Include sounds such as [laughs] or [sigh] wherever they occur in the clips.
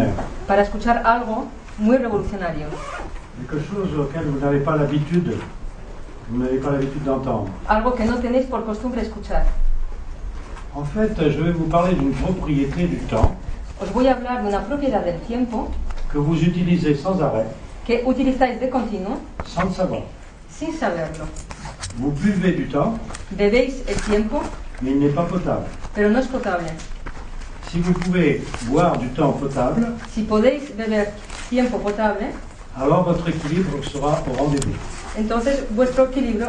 révolutionnaire. para escuchar algo muy revolucionario, Quelque chose auquel vous n'avez pas l'habitude, vous n'avez pas l'habitude d'entendre. algo que no tenéis por costumbre escuchar. En fait, je vais vous parler d'une propriété du temps Os voy a hablar de una propiedad del tiempo que vous utilisez sans arrêt, que utilizáis de continuo sans le savoir. sin saberlo. Vous buvez du temps, Bebéis el tiempo, mais il n'est pas potable. pero no es potable. Si vous pouvez boire du temps potable, Si podéis beber tiempo potable, alors votre équilibre sera au rendez-vous. entonces vuestro equilibrio,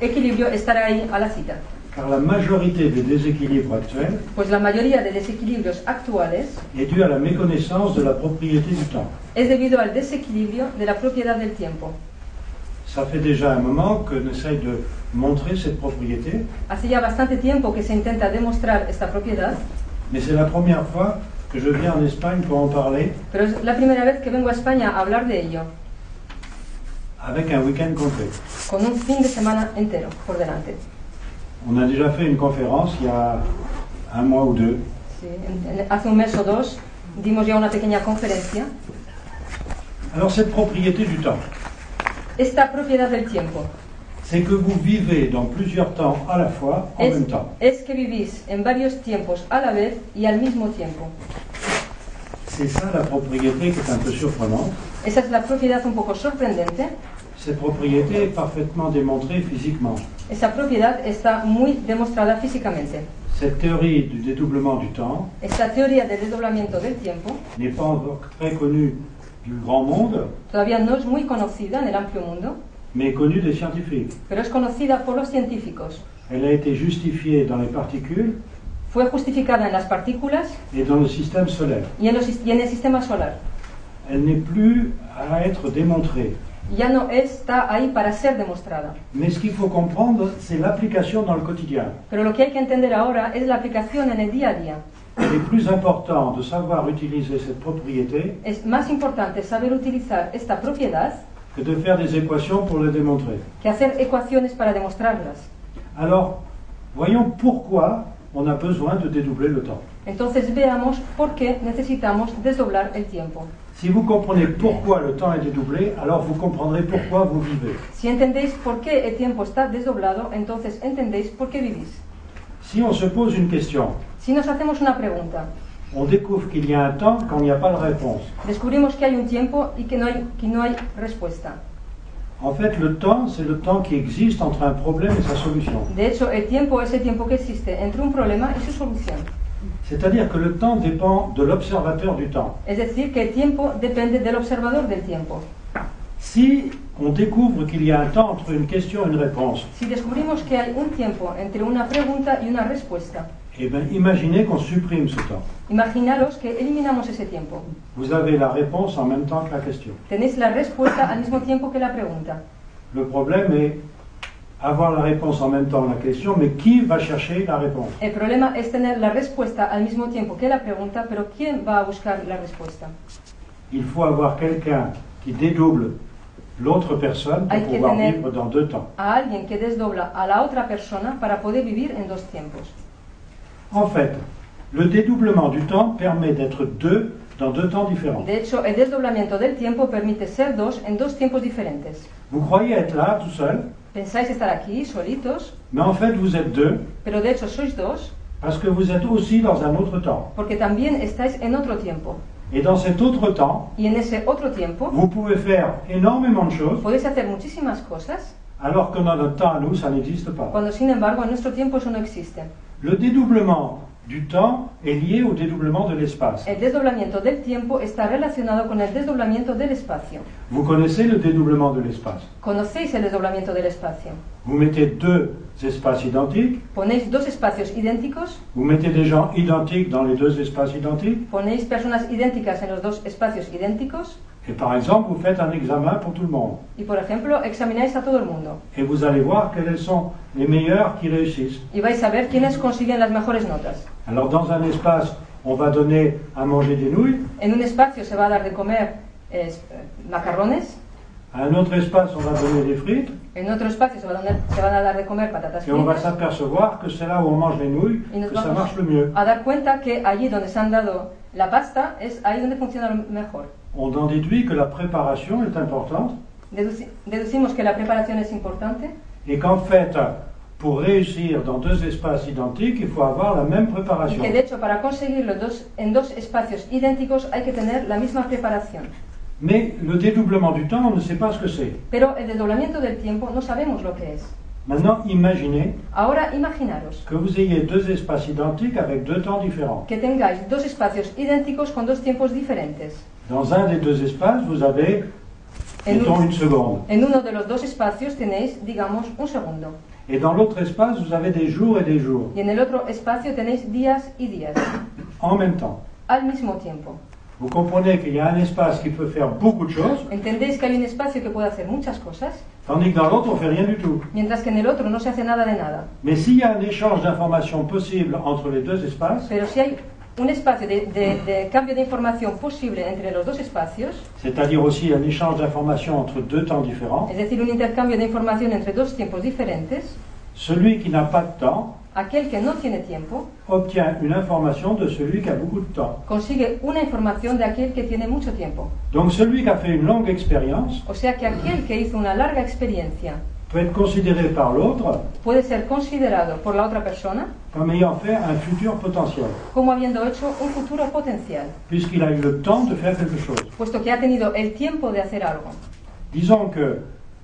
equilibrio estará ahí a la cita. Car la majorité des déséquilibres actuels Pues la mayoría de desequilibrios actuales est due à la méconnaissance de la propriété du temps. es debido al desequilibrio de la propiedad del tiempo. Ça fait déjà un moment qu'on essaye de montrer cette propriété, Hace ya bastante tiempo que se intenta demostrar esta propiedad, mais c'est la première fois que je viens en Espagne pour en parler pero es la primera vez que vengo a España a hablar de ello, avec un week-end complet. con un fin de semana entero por delante. On a déjà fait une conférence il y a un mois ou deux Sí, en- en- hace un mes o dos dimos ya una pequeña conferencia. Alors cette propriété du temps, Esta propiedad del tiempo c'est que vous vivez dans plusieurs temps à la fois en es, même temps. es que vivís en varios tiempos a la vez y al mismo tiempo. C'est ça la propriété qui est un peu surprenante. Esa es la propiedad un poco sorprendente. Cette propriété est parfaitement démontrée physiquement. Esa propiedad está muy demostrada físicamente. Cette théorie du dédoublement du temps Esta teoría del desdoblamiento del tiempo n'est pas encore très connue du grand monde, todavía no es muy conocida en el amplio mundo, mais connue des scientifiques. pero es conocida por los científicos. Elle a été justifiée dans les particules Fue justificada en las partículas et dans le système solaire. y en, los y en el sistema solar. Elle n'est plus à être démontrée. Ya no está ahí para ser demostrada. Mais ce qu'il faut comprendre, c'est l'application dans le quotidien. Pero lo que hay que entender ahora es la aplicación en el día a día. Il est plus important de savoir utiliser cette propriété Es más importante saber utilizar esta propiedad que de faire des équations pour le démontrer. que hacer ecuaciones para demostrarlas. Alors, voyons pourquoi on a besoin de dédoubler le temps. Entonces veamos por qué necesitamos desdoblar el tiempo. Si vous comprenez pourquoi le temps est dédoublé, alors vous comprendrez pourquoi vous vivez. Si entendéis por qué el tiempo está desdoblado, entonces entendéis por qué vivís. Si on se pose une question, Si nos hacemos una pregunta, on découvre qu'il y a un temps quand il n'y a pas de réponse. descubrimos que hay un tiempo y que no hay, que no hay respuesta. En fait, le temps, c'est le temps qui existe entre un problème et sa solution. De hecho, el tiempo es el tiempo que existe entre un problema y su solución. C'est-à-dire que le temps dépend de l'observateur du temps. Es decir, que el tiempo depende del observador del tiempo. Si on découvre qu'il y a un temps entre une question et une réponse, Si descubrimos que hay un tiempo entre una pregunta y una respuesta, eh bien, imaginez qu'on supprime ce temps. imaginaros que eliminamos ese tiempo. Vous avez la réponse en même temps que la question. Tenéis la respuesta al mismo tiempo que la pregunta. Le problème est avoir la réponse en même temps que la question, mais qui va chercher la réponse? El problema es tener la respuesta al mismo tiempo que la pregunta, pero ¿quién va a buscar la respuesta? Il faut avoir quelqu'un qui dédouble l'autre personne pour Hay que pouvoir tener- vivre dans deux temps. A alguien que desdobla a la otra persona para poder vivir en dos tiempos. En fait, le dédoublement du temps permet d'être deux dans deux temps différents. De hecho, el desdoblamiento del tiempo permite ser dos en dos tiempos diferentes. Vous croyez être là tout seul, Pensáis estar aquí, solitos, mais en fait vous êtes deux pero de hecho sois dos parce que vous êtes aussi dans un autre temps. porque también estáis en otro tiempo. Et dans cet autre temps, Y en ese otro tiempo vous pouvez faire énormément de choses, podéis hacer muchísimas cosas, alors que dans notre temps à nous, ça n'existe pas. cuando sin embargo en nuestro tiempo eso no existe. Le dédoublement du temps est lié au dédoublement de l'espace. El desdoblamiento del tiempo está relacionado con el desdoblamiento del espacio. Vous connaissez le dédoublement de l'espace? ¿Conocéis el desdoblamiento del espacio? Vous mettez deux espaces identiques, Ponéis dos espacios idénticos, vous mettez des gens identiques dans les deux espaces identiques, ponéis personas idénticas en los dos espacios idénticos? Et par exemple, vous faites un examen pour tout le monde. y, por ejemplo, examináis a todo el mundo Et vous allez voir quels sont les meilleurs qui réussissent. y vais a ver quiénes consiguen las mejores notas. Alors dans un espace, on va donner à manger des nouilles, En un espacio se va a dar de comer eh, macarrones, à un autre espace, on va donner des frites, en otro espacio se, va a dar- se van a dar de comer patatas et on va s'apercevoir que c'est là où on mange les nouilles que ça marche le mieux. a dar cuenta que allí donde se han dado La pasta es ahí donde funciona mejor. On en déduit que la préparation est importante Deduci- deducimos que la preparación es importante et qu'en fait, pour réussir dans deux espaces identiques, il faut avoir la même y préparation. que de hecho para conseguirlo dos, en dos espacios idénticos hay que tener la misma preparación. Mais le dédoublement du temps, on ne sait pas ce que c'est. Pero el desdoblamiento del tiempo no sabemos lo que es. Maintenant, imaginez Ahora imaginaros que vous ayez deux espaces identiques avec deux temps différents. que tengáis dos espacios idénticos con dos tiempos diferentes. Dans un des deux espaces, vous avez, En, mettons, un- une seconde. en uno de los dos espacios tenéis, digamos, un segundo. Et dans l'autre espace, vous avez des jours et des jours, Y en el otro espacio tenéis días y días, en même temps. al mismo tiempo. Vous comprenez qu'il y a un espace qui peut faire beaucoup de choses, ¿Entendéis que hay un espacio que puede hacer muchas cosas, tandis que dans l'autre, on ne fait rien du tout. mientras que en el otro no se hace nada de nada? Mais s'il y a un échange d'informations possible entre les deux espaces, Pero si hay un espacio de, de- de cambio de información posible entre los dos espacios, c'est-à-dire aussi un échange d'informations entre deux temps différents, es decir, un intercambio de información entre dos tiempos diferentes, celui qui n'a pas de temps aquel que no tiene tiempo obtient une information de celui qui a beaucoup de temps. consigue una información de aquel que tiene mucho tiempo. Donc celui qui a fait une longue expérience O sea que aquel que hizo una larga experiencia peut être considéré par l'autre puede ser considerado por la otra persona comme ayant fait un futur potentiel, como habiendo hecho un futuro potencial, puisqu'il a eu le temps de faire quelque chose. puesto que ha tenido el tiempo de hacer algo. Disons que,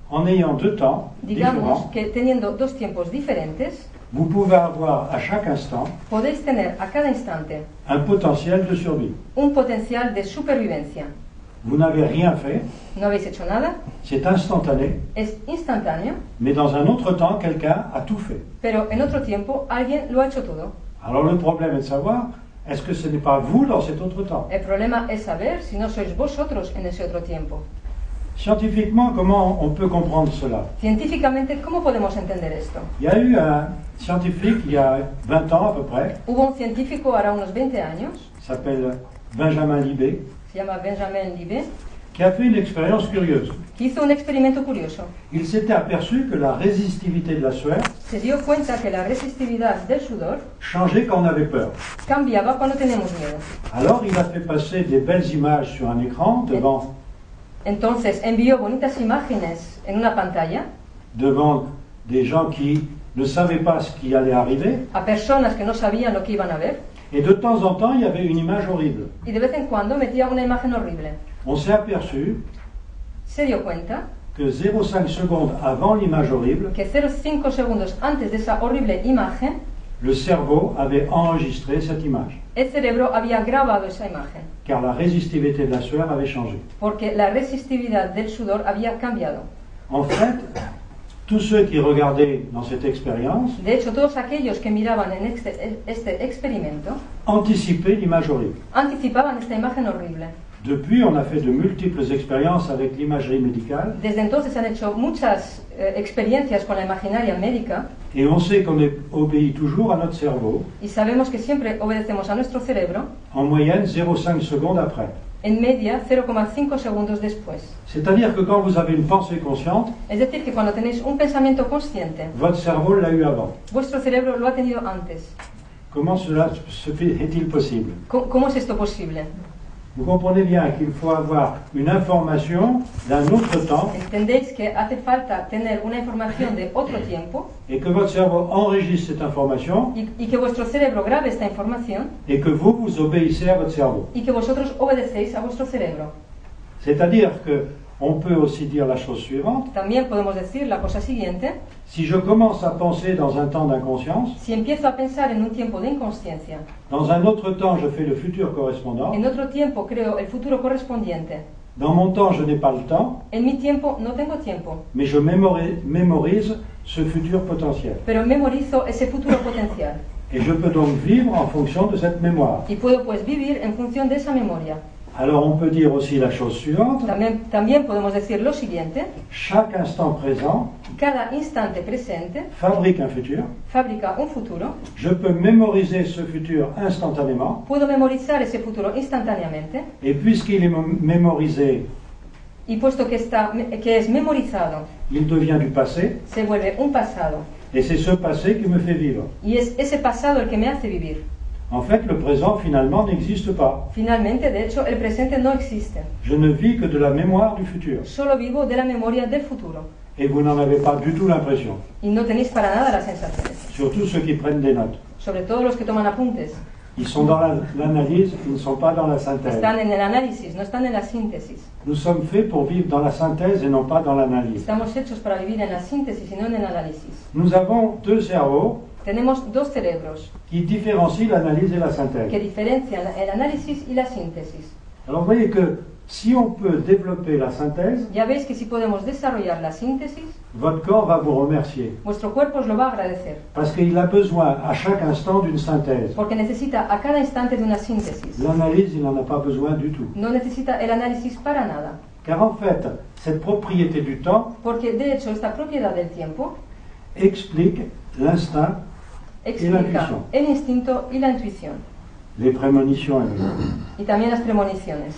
en ayant deux temps Digamos différents, que teniendo dos tiempos diferentes, vous pouvez avoir à chaque instant podéis tener a cada instante un potentiel de survie. un potencial de supervivencia. Vous n'avez rien fait, No habéis hecho nada, c'est instantané, es instantáneo, mais dans un autre temps, quelqu'un a tout fait. pero en otro tiempo alguien lo ha hecho todo. Alors le problème est de savoir, est-ce que ce n'est pas vous dans cet autre temps? El problema es saber si no sois vosotros en ese otro tiempo. Scientifiquement, comment on peut comprendre cela? Científicamente, ¿cómo podemos entender esto? Il y a eu un scientifique il y a 20 ans à peu près, Hubo un científico ahora unos 20 años, s'appelle Benjamin Libet, se llama Benjamin Libet, qui a fait une expérience curieuse. hizo un experimento curioso. Il s'était aperçu que la résistivité de la sueur Se dio cuenta que la resistividad del sudor changeait quand on avait peur. cambiaba cuando tenemos miedo. Alors il a fait passer des belles images sur un écran devant, Entonces envió bonitas imágenes en una pantalla devant des gens qui ne savaient pas ce qui allait arriver. a personas que no sabían lo que iban a ver Et de temps en temps, il y avait une image horrible. y de vez en cuando metía una imagen horrible. On s'est aperçu Se dio cuenta que 0,5 secondes avant l'image horrible, que 0,5 segundos antes de esa horrible imagen, le cerveau avait enregistré cette image, el cerebro había grabado esa imagen, car la résistivité de la sueur avait changé. porque la resistividad del sudor había cambiado. En fait, tous ceux qui regardaient dans cette expérience De hecho, todos aquellos que miraban en este, este experimento anticipaient l'image horrible. anticipaban esta imagen horrible. Depuis, on a fait de multiples expériences avec l'imagerie médicale Desde entonces han hecho muchas eh, experiencias con la imaginaria médica et on sait qu'on obéit toujours à notre cerveau, y sabemos que siempre obedecemos a nuestro cerebro en moyenne 0,5 secondes après. En media 0,5 segundos después. C'est-à-dire que quand vous avez une pensée consciente, Es decir, que cuando tenéis un pensamiento consciente, votre cerveau l'a eu avant. vuestro cerebro lo ha tenido antes. Comment cela se fait- est-il possible ¿Cómo, cómo es esto posible? Vous comprenez bien qu'il faut avoir une information d'un autre temps et que votre cerveau enregistre cette information y, y que vuestro cerebro grabe esta información et que vous, vous obéissez à votre cerveau. y que vosotros obedecéis a vuestro cerebro. C'est-à-dire que on peut aussi dire la chose suivante. También podemos decir la cosa siguiente, Si je commence à penser dans un temps d'inconscience, si empiezo a pensar en un tiempo de inconsciencia, dans un autre temps, je fais le futur correspondant. en otro tiempo creo el futuro correspondiente, Dans mon temps, je n'ai pas le temps, en mi tiempo no tengo tiempo, mais je mémori- mémorise ce futur potentiel. pero memorizo ese futuro potencial Et je peux donc vivre en fonction de cette mémoire. y puedo pues vivir en función de esa memoria. Alors on peut dire aussi la chose suivante. También, también podemos decir lo siguiente, Chaque instant présent cada instante presente fabrique un futur. fabrica un futuro, Je peux mémoriser ce futur instantanément. puedo memorizar ese futuro instantáneamente Et puisqu'il est mé- mémorisé, y puesto que, está, que es memorizado, il devient du passé. se vuelve un pasado Et c'est ce passé qui me fait vivre. y es ese pasado el que me hace vivir. En fait, le présent finalement n'existe pas. Finalmente, de hecho, el presente no existe. Je ne vis que de la mémoire du futur. Solo vivo de la memoria del futuro. Et vous n'en avez pas du tout l'impression. Y no tenéis para nada la sensación. Surtout ceux qui prennent des notes. Sobre todo los que toman apuntes. Ils sont dans la- l'analyse, ils ne sont pas dans la synthèse. Están en el análisis, no están en la síntesis. Nous sommes faits pour vivre dans la synthèse et non pas dans l'analyse. Estamos hechos para vivir en la síntesis y no en el análisis. Nous avons deux cerveaux Tenemos dos cerebros qui différencient l'analyse et la que synthèse. diferencian el análisis y la síntesis. Alors vous voyez que si on peut développer la synthèse, Ya veis que si podemos desarrollar la síntesis, votre corps va vous remercier. vuestro cuerpo os lo va a agradecer, Parce qu'il a besoin à chaque instant d'une synthèse. porque necesita a cada instante de una síntesis. L'analyse, il n'en a pas besoin du tout. No necesita el análisis para nada, Car en fait, cette propriété du temps porque de hecho esta propiedad del tiempo explique l'instinct, explica intuición. el instinto y la intuición, les prémonitions y también las premoniciones,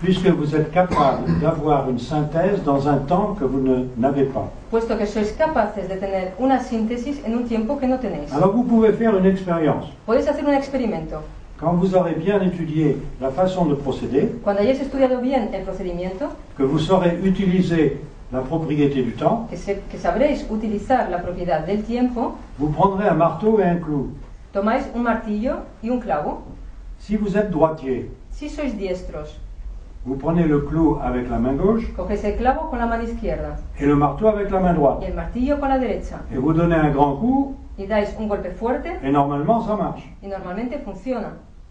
puisque vous êtes capable d'avoir une synthèse dans un temps que vous n'avez pas. puesto que sois capaces de tener una síntesis en un tiempo que no tenéis. Alors vous pouvez faire une expérience. Podéis hacer un experimento. Quand vous aurez bien étudié la façon de procéder, Cuando hayáis estudiado bien el procedimiento, que vous saurez utiliser la propriété du temps, que, se- que sabréis utilizar la propiedad del tiempo, vous prendrez un marteau et un clou. tomáis un martillo y un clavo. Si vous êtes droitier, Si sois diestros, vous prenez le clou avec la main gauche cogéis el clavo con la mano izquierda et le marteau avec la main droite. y el martillo con la derecha Et vous donnez un grand coup y dais un golpe fuerte et normalement ça marche. y normalmente funciona.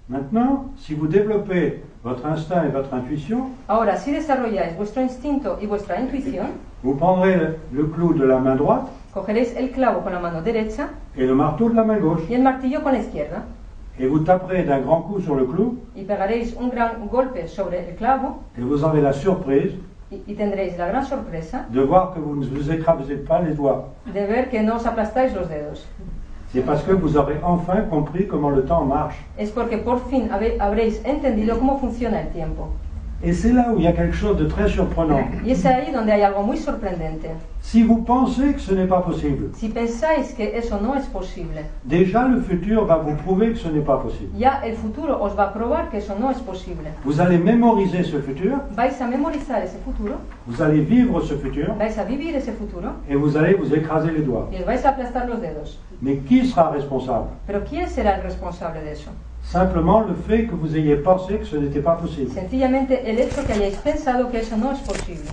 Maintenant, si vous développez votre instinct et votre intuition, Ahora, si desarrolláis vuestro instinto y vuestra intuición, vous prendrez le, le clou de la main droite cogeréis el clavo con la mano derecha et le marteau de la main gauche. y el martillo con la izquierda Et vous taperez d'un grand coup sur le clou y pegaréis un gran golpe sobre el clavo et vous aurez la surprise y, y tendréis la gran sorpresa de voir que vous ne vous écrasez pas les doigts. de ver que no os aplastáis los dedos. C'est parce que vous aurez enfin compris comment le temps marche. Es porque por fin habréis entendido cómo funciona el tiempo. Et c'est là où il y a quelque chose de très surprenant. Y es ahí donde hay algo muy sorprendente. Si vous pensez que ce n'est pas possible, Si pensáis que eso no es posible, déjà le futur va vous prouver que ce n'est pas possible. ya el futuro os va a probar que eso no es posible. Vous allez mémoriser ce futur, Vais a memorizar ese futuro, vous allez vivre ce futur vais a vivir ese futuro et vous allez vous écraser les doigts. y os vais a aplastar los dedos. Mais qui sera responsable? Pero ¿quién será el responsable de eso? Simplement le fait que vous ayez pensé que ce n'était pas possible. Sencillamente el hecho que hayáis pensado que eso no es posible.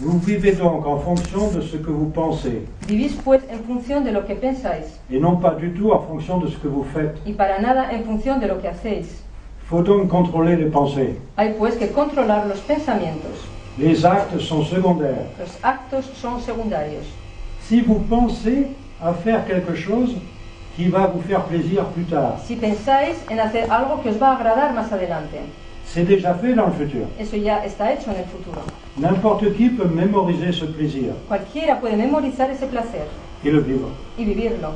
Vous vivez donc en fonction de ce que vous pensez Vivís pues en función de lo que pensáis et non pas du tout en fonction de ce que vous faites. y para nada en función de lo que hacéis. Il faut donc contrôler les pensées. Hay pues que controlar los pensamientos. Les actes sont secondaires. Los actos son secundarios. Si vous pensez à faire quelque chose qui va vous faire plaisir plus tard, Si pensáis en hacer algo que os va a agradar más adelante, c'est déjà fait dans le futur. eso ya está hecho en el futuro. N'importe qui peut mémoriser ce plaisir Cualquiera puede memorizar ese placer et le vivre. y vivirlo.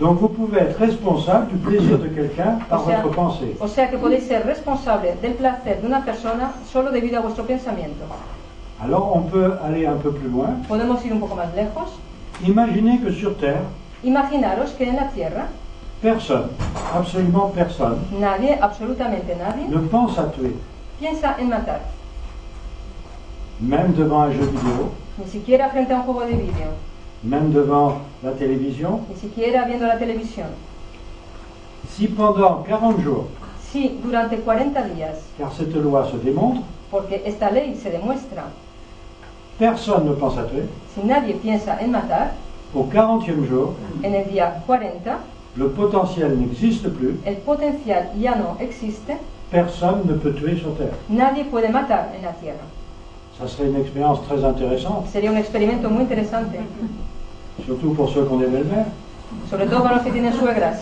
Donc vous pouvez être responsable du plaisir de quelqu'un par O sea, votre pensée. o sea que podéis ser responsable del placer de una persona solo debido a vuestro pensamiento. Alors on peut aller un peu plus loin. Podemos ir un poco más lejos. Imaginez que sur Terre, Imaginaros que en la Tierra personne, absolument personne, nadie, absolutamente nadie, ne pense à tuer, piensa en matar. même devant un jeu vidéo, Ni siquiera frente a un juego de vídeo, même devant la télévision. ni siquiera viendo la televisión. Si pendant 40 jours, Si durante 40 días, car cette loi se démontre, porque esta ley se demuestra, personne ne pense à tuer, si nadie piensa en matar, au 40e jour, en el día 40 le potentiel n'existe plus, el potencial ya no existe, personne ne peut tuer sur Terre. nadie puede matar en la Tierra. Ça serait une expérience très intéressante, Sería un experimento muy interesante, surtout pour ceux qui ont des belles-mères. sobre todo para los que tienen suegras.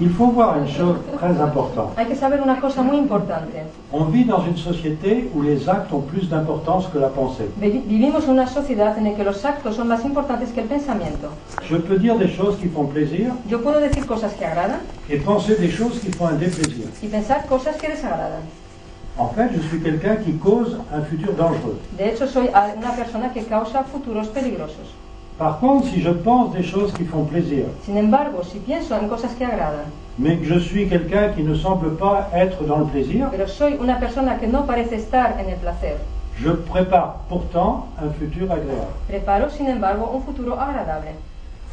Il faut voir une chose très importante. Hay que saber una cosa muy importante. On vit dans une société où les actes ont plus d'importance que la pensée. Vi- Vivimos en una sociedad en la que los actos son más importantes que el pensamiento. Je peux dire des choses qui font plaisir Yo puedo decir cosas que agradan et penser des choses qui font un déplaisir. y pensar cosas que desagradan. En fait, je suis quelqu'un qui cause un futur dangereux. De hecho, soy a- una persona que causa futuros peligrosos. Par contre, si je pense des choses qui font plaisir, Sin embargo, si pienso en cosas que agradan, mais que je suis quelqu'un qui ne semble pas être dans le plaisir, pero soy una persona que no parece estar en el placer, je prépare pourtant un futur agréable. preparo, sin embargo, un futuro agradable.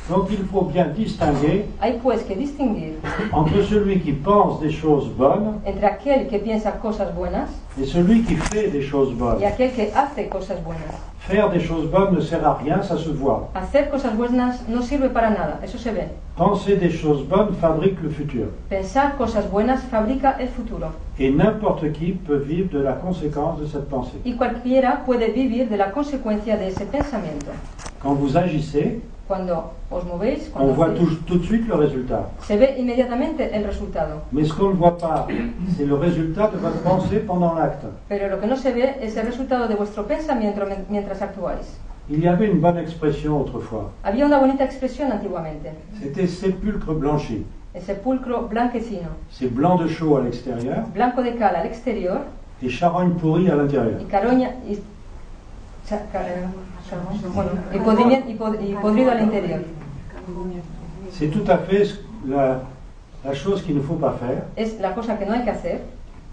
Donc il faut bien distinguer Hay pues que distinguir entre celui qui pense des choses bonnes entre aquel que piensa cosas buenas et celui qui fait des choses bonnes. y aquel que hace cosas buenas. Faire des choses bonnes ne sert à rien, ça se voit. Hacer cosas buenas no sirve para nada, eso se ve. Penser des choses bonnes fabrique le futur. Pensar cosas buenas fabrica el futuro Et n'importe qui peut vivre de la conséquence de cette pensée. y cualquiera puede vivir de la consecuencia de ese pensamiento. Quand vous agissez, Cuando os movéis, on voit tout, tout de suite le résultat. se ve inmediatamente el resultado. Mais ce qu'on ne voit pas, c'est le résultat de votre pensée pendant l'acte. Pero lo que no se ve es el resultado de vuestro pensamiento mientras actuáis. Il y avait une bonne expression autrefois. Había una bonita expresión antiguamente, C'était sépulcre blanchi. el sepulcro blanquecino, C'est blanc de chaux à l'extérieur blanco de cal al exterior et charogne pourrie à l'intérieur. y caroña y, cha- eh, bueno, y pod- y podrido al interior. C'est tout à fait la, la chose qu'il ne faut pas faire. Es la cosa que no hay que hacer,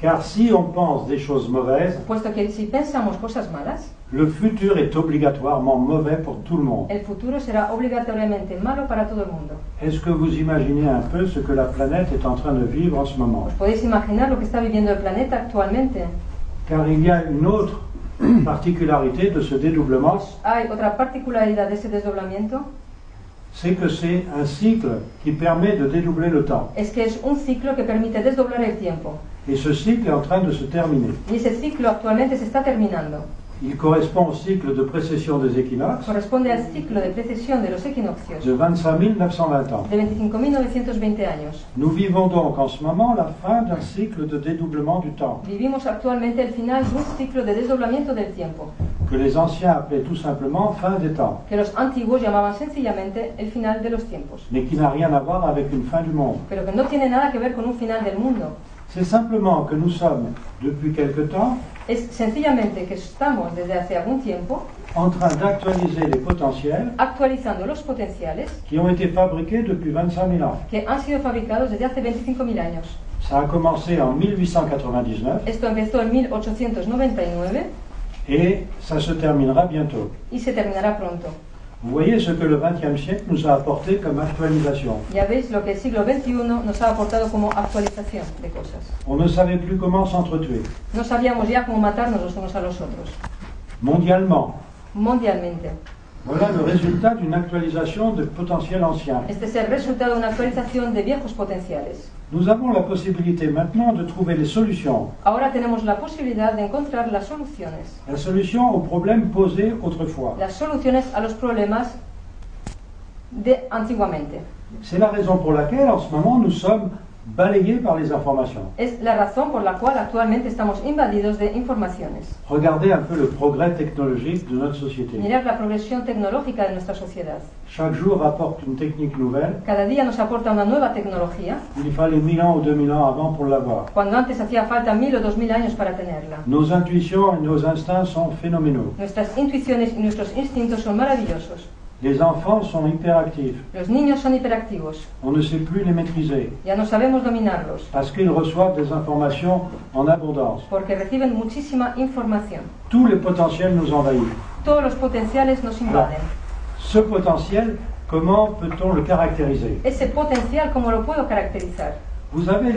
Car si on pense des choses mauvaises, puesto que si pensamos cosas malas, le futur est obligatoirement mauvais pour tout le monde. el futuro será obligatoriamente malo para todo el mundo. Est-ce que vous imaginez un peu ce que la planète est en train de vivre en ce moment? ¿Os podéis imaginar lo que está viviendo el planeta actualmente? Car il y a une autre particularité de ce dédoublement, Hay otra particularidad de ese desdoblamiento, c'est que c'est un cycle qui permet de dédoubler le temps. es que es un ciclo que permite desdoblar el tiempo. Et ce cycle est en train de se terminer. Y ese ciclo actualmente se está terminando. Il correspond au cycle de précession des équinoxes Corresponde al ciclo de precesión de los equinoccios de 25 920 ans. de 25.920 años. Nous vivons donc en ce moment la fin d'un cycle de dédoublement du temps, Vivimos actualmente el final de un ciclo de desdoblamiento del tiempo, que les anciens appelaient tout simplement fin des temps, que los antiguos llamaban sencillamente el final de los tiempos, mais qui n'a rien à voir avec une fin du monde. pero que no tiene nada que ver con un final del mundo. C'est simplement que nous sommes, depuis quelque temps, Es sencillamente que estamos desde hace algún tiempo en train d'actualiser les potentiels actualizando los potenciales qui ont été fabriqués depuis 25 000 ans. que han sido fabricados desde hace 25.000 años. Ça a commencé en 1899 Esto empezó en 1899 et ça se terminera bientôt. y se terminará pronto. Vous voyez ce que le XXe siècle nous a apporté comme actualisation. Ya veis lo que el siglo XXI nos ha aportado como actualización de cosas. On ne savait plus comment s'entretuer. No sabíamos ya cómo matarnos los unos a los otros, Mondialement, voilà le résultat d'une actualisation de potentiels anciens. Este es el resultado de una actualización de viejos potenciales. Nous avons la possibilité maintenant de trouver les solutions. Ahora tenemos la posibilidad de encontrar las soluciones. La solution aux problèmes posés autrefois. Las soluciones a los problemas de antiguamente. C'est la raison pour laquelle en ce moment nous sommes balayés par les informations. Es la razón por la cual actualmente estamos invadidos de informaciones. Regardez un peu le progrès technologique de notre société. Mirar la progresión tecnológica de nuestra sociedad. Chaque jour rapporte une technique nouvelle. Cada día nos aporta una nueva tecnología, Il fallait 1000 ans ou 2000 ans avant pour l'avoir. cuando antes hacía falta mil o dos mil años para tenerla. Nos intuitions et nos instincts sont phénoménaux. Nuestras intuiciones y nuestros instintos son maravillosos. Les enfants sont hyperactifs. Los niños son hiperactivos. On ne sait plus les maîtriser Ya no sabemos dominarlos parce qu'ils reçoivent des informations en abondance. porque reciben muchísima información. Tous les potentiels nous envahissent. Todos los potenciales nos invaden. Ce potentiel, comment peut-on le caractériser? Ese potencial, ¿cómo lo puedo caracterizar? Vous avez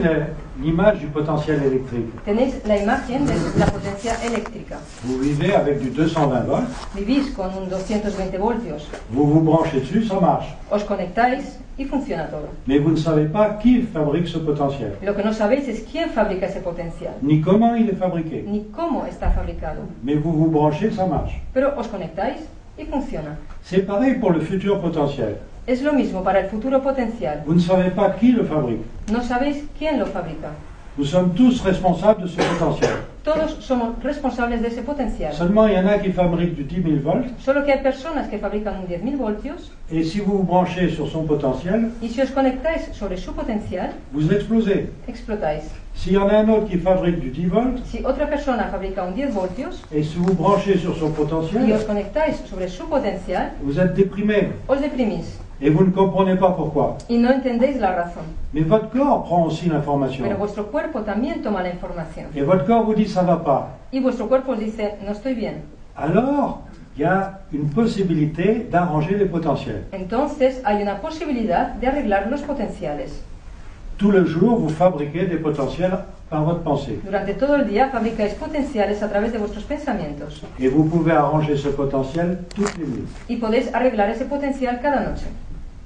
l'image du potentiel électrique. Tenéis la imagen de la potencia eléctrica. Vous vivez avec du 220 volts, Vivís con un 220 voltios. vous vous branchez dessus, ça marche. Os conectáis y funciona todo. Mais vous ne savez pas qui fabrique ce potentiel, Lo que no sabéis es quién fabrica ese potencial, ni comment il est fabriqué. ni cómo está fabricado. Mais vous vous branchez, ça marche. Pero os conectáis y funciona. C'est pareil pour le futur potentiel. Es lo mismo para el futuro potencial. Vous ne savez pas qui le fabrique, No sabéis quién lo fabrica, Nous sommes tous responsables de ce potentiel. Todos somos responsables de ese potencial. Seulement, il y en a qui fabriquent du 10 000 volts, Solo que hay personas que fabrican un 10.000 voltios et si vous vous branchez sur son potentiel, y si os conectáis sobre su potencial, vous explosez. explotáis. S'il y en a un autre qui fabrique du 10 volts, Si otra persona fabrica un 10 voltios et si vous branchez sur son y potentiel, os conectáis sobre su potencial, vous êtes déprimé os deprimís et vous ne comprenez pas pourquoi. y no entendéis la razón. Mais votre corps prend aussi l'information. Pero vuestro cuerpo también toma la información. Et votre corps vous dit ça va pas. Y vuestro cuerpo os dice, no estoy bien. Alors, il y a une possibilité d'arranger les potentiels. Entonces hay una posibilidad de arreglar los potenciales. Tout le jour, vous fabriquez des potentiels par votre pensée. Durante todo el día fabricáis potenciales a través de vuestros pensamientos Et vous pouvez arranger ce potentiel toutes les nuits. y podéis arreglar ese potencial cada noche.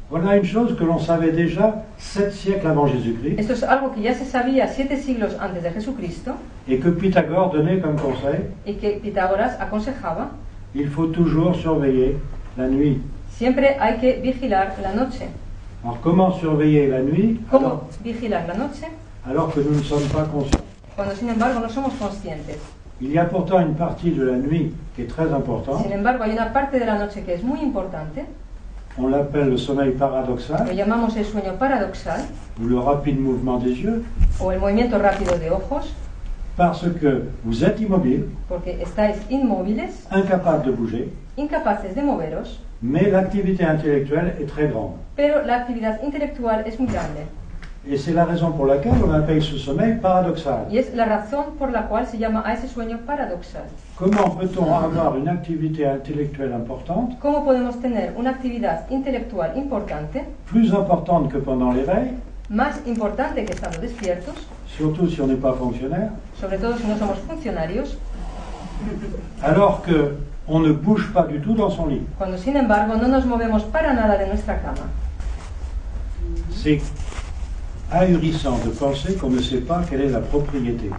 Voilà une chose que l'on savait déjà sept siècles avant Jésus-Christ Esto es algo que ya se sabía siete siglos antes de Jesucristo et que Pythagore donnait comme conseil. y que Pitágoras aconsejaba. Il faut toujours surveiller la nuit. Siempre hay que vigilar la noche. Alors comment surveiller la nuit? ¿Cómo alors, vigilar la noche? Alors que nous ne sommes pas conscients. Cuando sin embargo no somos conscientes. Il y a pourtant une partie de la nuit qui est très importante. Sin embargo, hay una parte de la noche que es muy importante, On l'appelle le sommeil lo paradoxal llamamos el sueño paradoxal. Ou le rapide mouvement des yeux. O el movimiento rápido de ojos, parce que vous êtes immobile, porque estáis inmóviles, incapable de bouger, incapaces de moveros, mais l'activité intellectuelle est très grande. pero la actividad intelectual es muy grande. Et c'est la raison pour laquelle on appelle ce sommeil paradoxal. Y es la razón por la cual se llama a ese sueño paradoxal. Comment peut-on avoir une activité intellectuelle importante, ¿Cómo podemos tener una actividad intelectual importante, plus importante que pendant l'éveil, más importante que estando despiertos, surtout si on n'est pas fonctionnaire, sobre todo si no somos funcionarios, alors que on ne bouge pas du tout dans son lit cuando sin embargo no nos movemos para nada de nuestra cama? C'est ahurissant de penser qu'on ne sait pas quelle est la propriété.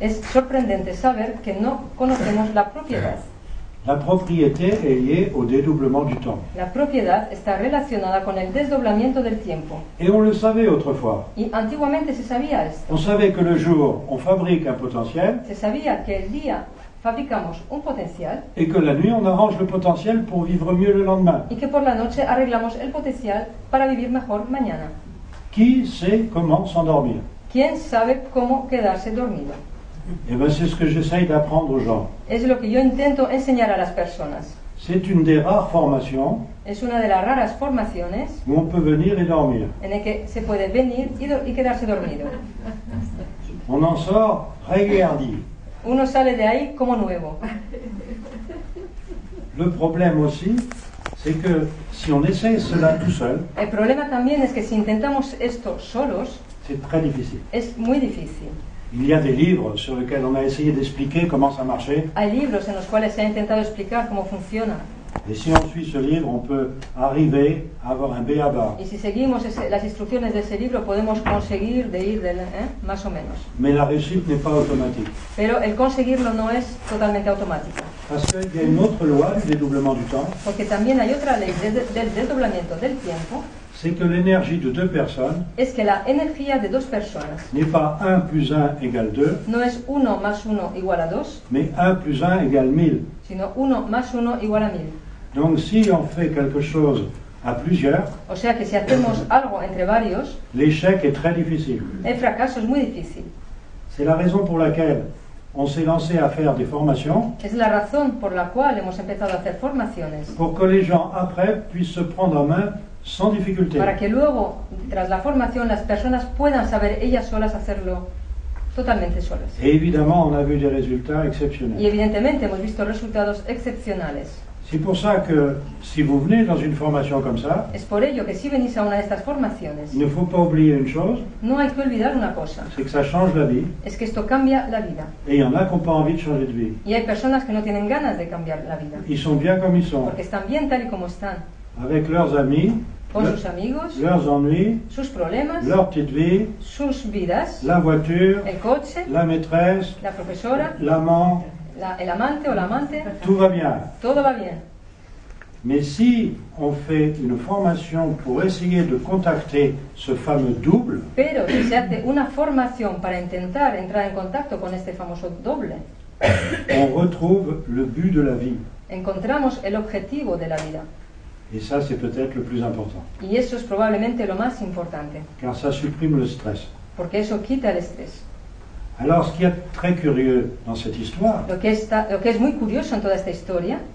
Es sorprendente saber que no conocemos la propiedad. La propriété est liée au dédoublement du temps. La propiedad está relacionada con el desdoblamiento del tiempo. Et on le savait autrefois. Y antiguamente se sabía esto. On savait que le jour, on fabrique un potentiel Se sabía que el día fabricamos un potencial et que la nuit, on arrange le potentiel pour vivre mieux le lendemain. y que por la noche arreglamos el potencial para vivir mejor mañana. Qui sait comment s'endormir ¿Quién sabe cómo quedarse dormido? Eh bien, c'est ce que j'essaye d'apprendre aux gens. Es lo que yo intento enseñar a las personas. C'est une des rares formations Es una de las raras formaciones où on peut venir et dormir. en el que se puede venir y, do- y quedarse dormido. On en sort regardé. Uno sale de ahí como nuevo. Le problème aussi, c'est que si on essaye cela tout seul, El problema también es que si intentamos esto solos, c'est très difficile. es muy difícil. Il y a des livres sur lesquels on a essayé d'expliquer comment ça marchait. Hay libros en los cuales se ha intentado explicar cómo funciona. Et si on suit ce livre, on peut arriver à avoir un B.A.B.A. Y si seguimos ese- las instrucciones de ese libro, podemos conseguir de ir del, ¿eh? más o menos. Mais la réussite n'est pas automatique. Pero el conseguirlo no es totalmente automático. Parce qu'il y a une autre loi du dédoublement du temps, Porque también hay otra ley de- de- del desdoblamiento del tiempo, c'est que l'énergie de deux personnes es que la energía de dos personas n'est pas 1 plus 1 égale 2, no es 1 más 1 igual a 2, mais 1 plus 1 égale 1000. sino 1 más 1 igual a 1000. Donc si on fait quelque chose à plusieurs, O sea que si hacemos algo entre varios, l'échec est très difficile. el fracaso es muy difícil. C'est la raison pour laquelle on s'est lancé à faire des formations Es la razón por la cual hemos empezado a hacer formaciones. pour que les gens après puissent se prendre en main sans difficulté. Para que luego, tras la formación, las personas puedan saber ellas solas hacerlo totalmente solas. Et évidemment, on a vu des résultats Y exceptionnels. evidentemente hemos visto resultados excepcionales. C'est pour ça que si vous venez dans une formation comme ça, Es por ello que si venís a una de estas formaciones, il ne faut pas oublier une chose, no hay que olvidar una cosa, c'est que ça change la vie. es que esto cambia la vida. Et il y en a qui n'ont pas envie de changer de vie. Y hay personas que no tienen ganas de cambiar la vida, Ils sont bien comme ils sont, porque están bien tal y como están, avec leurs amis, con le- sus amigos, leurs ennuis, sus problemas, leur petite vie, sus vidas, la voiture, el coche, la maîtresse, la profesora, l'amant, la- el amante o la amante, tout va bien. todo va bien. Mais si on fait une formation pour essayer de contacter ce fameux double, Pero si se hace una formación para intentar entrar en contacto con este famoso doble, on retrouve le but de la vie. encontramos el objetivo de la vida. Et ça, c'est peut-être le plus important, Y eso es probablemente lo más importante, car ça supprime le stress. porque eso quita el estrés. Alors, ce qui est très curieux dans cette histoire,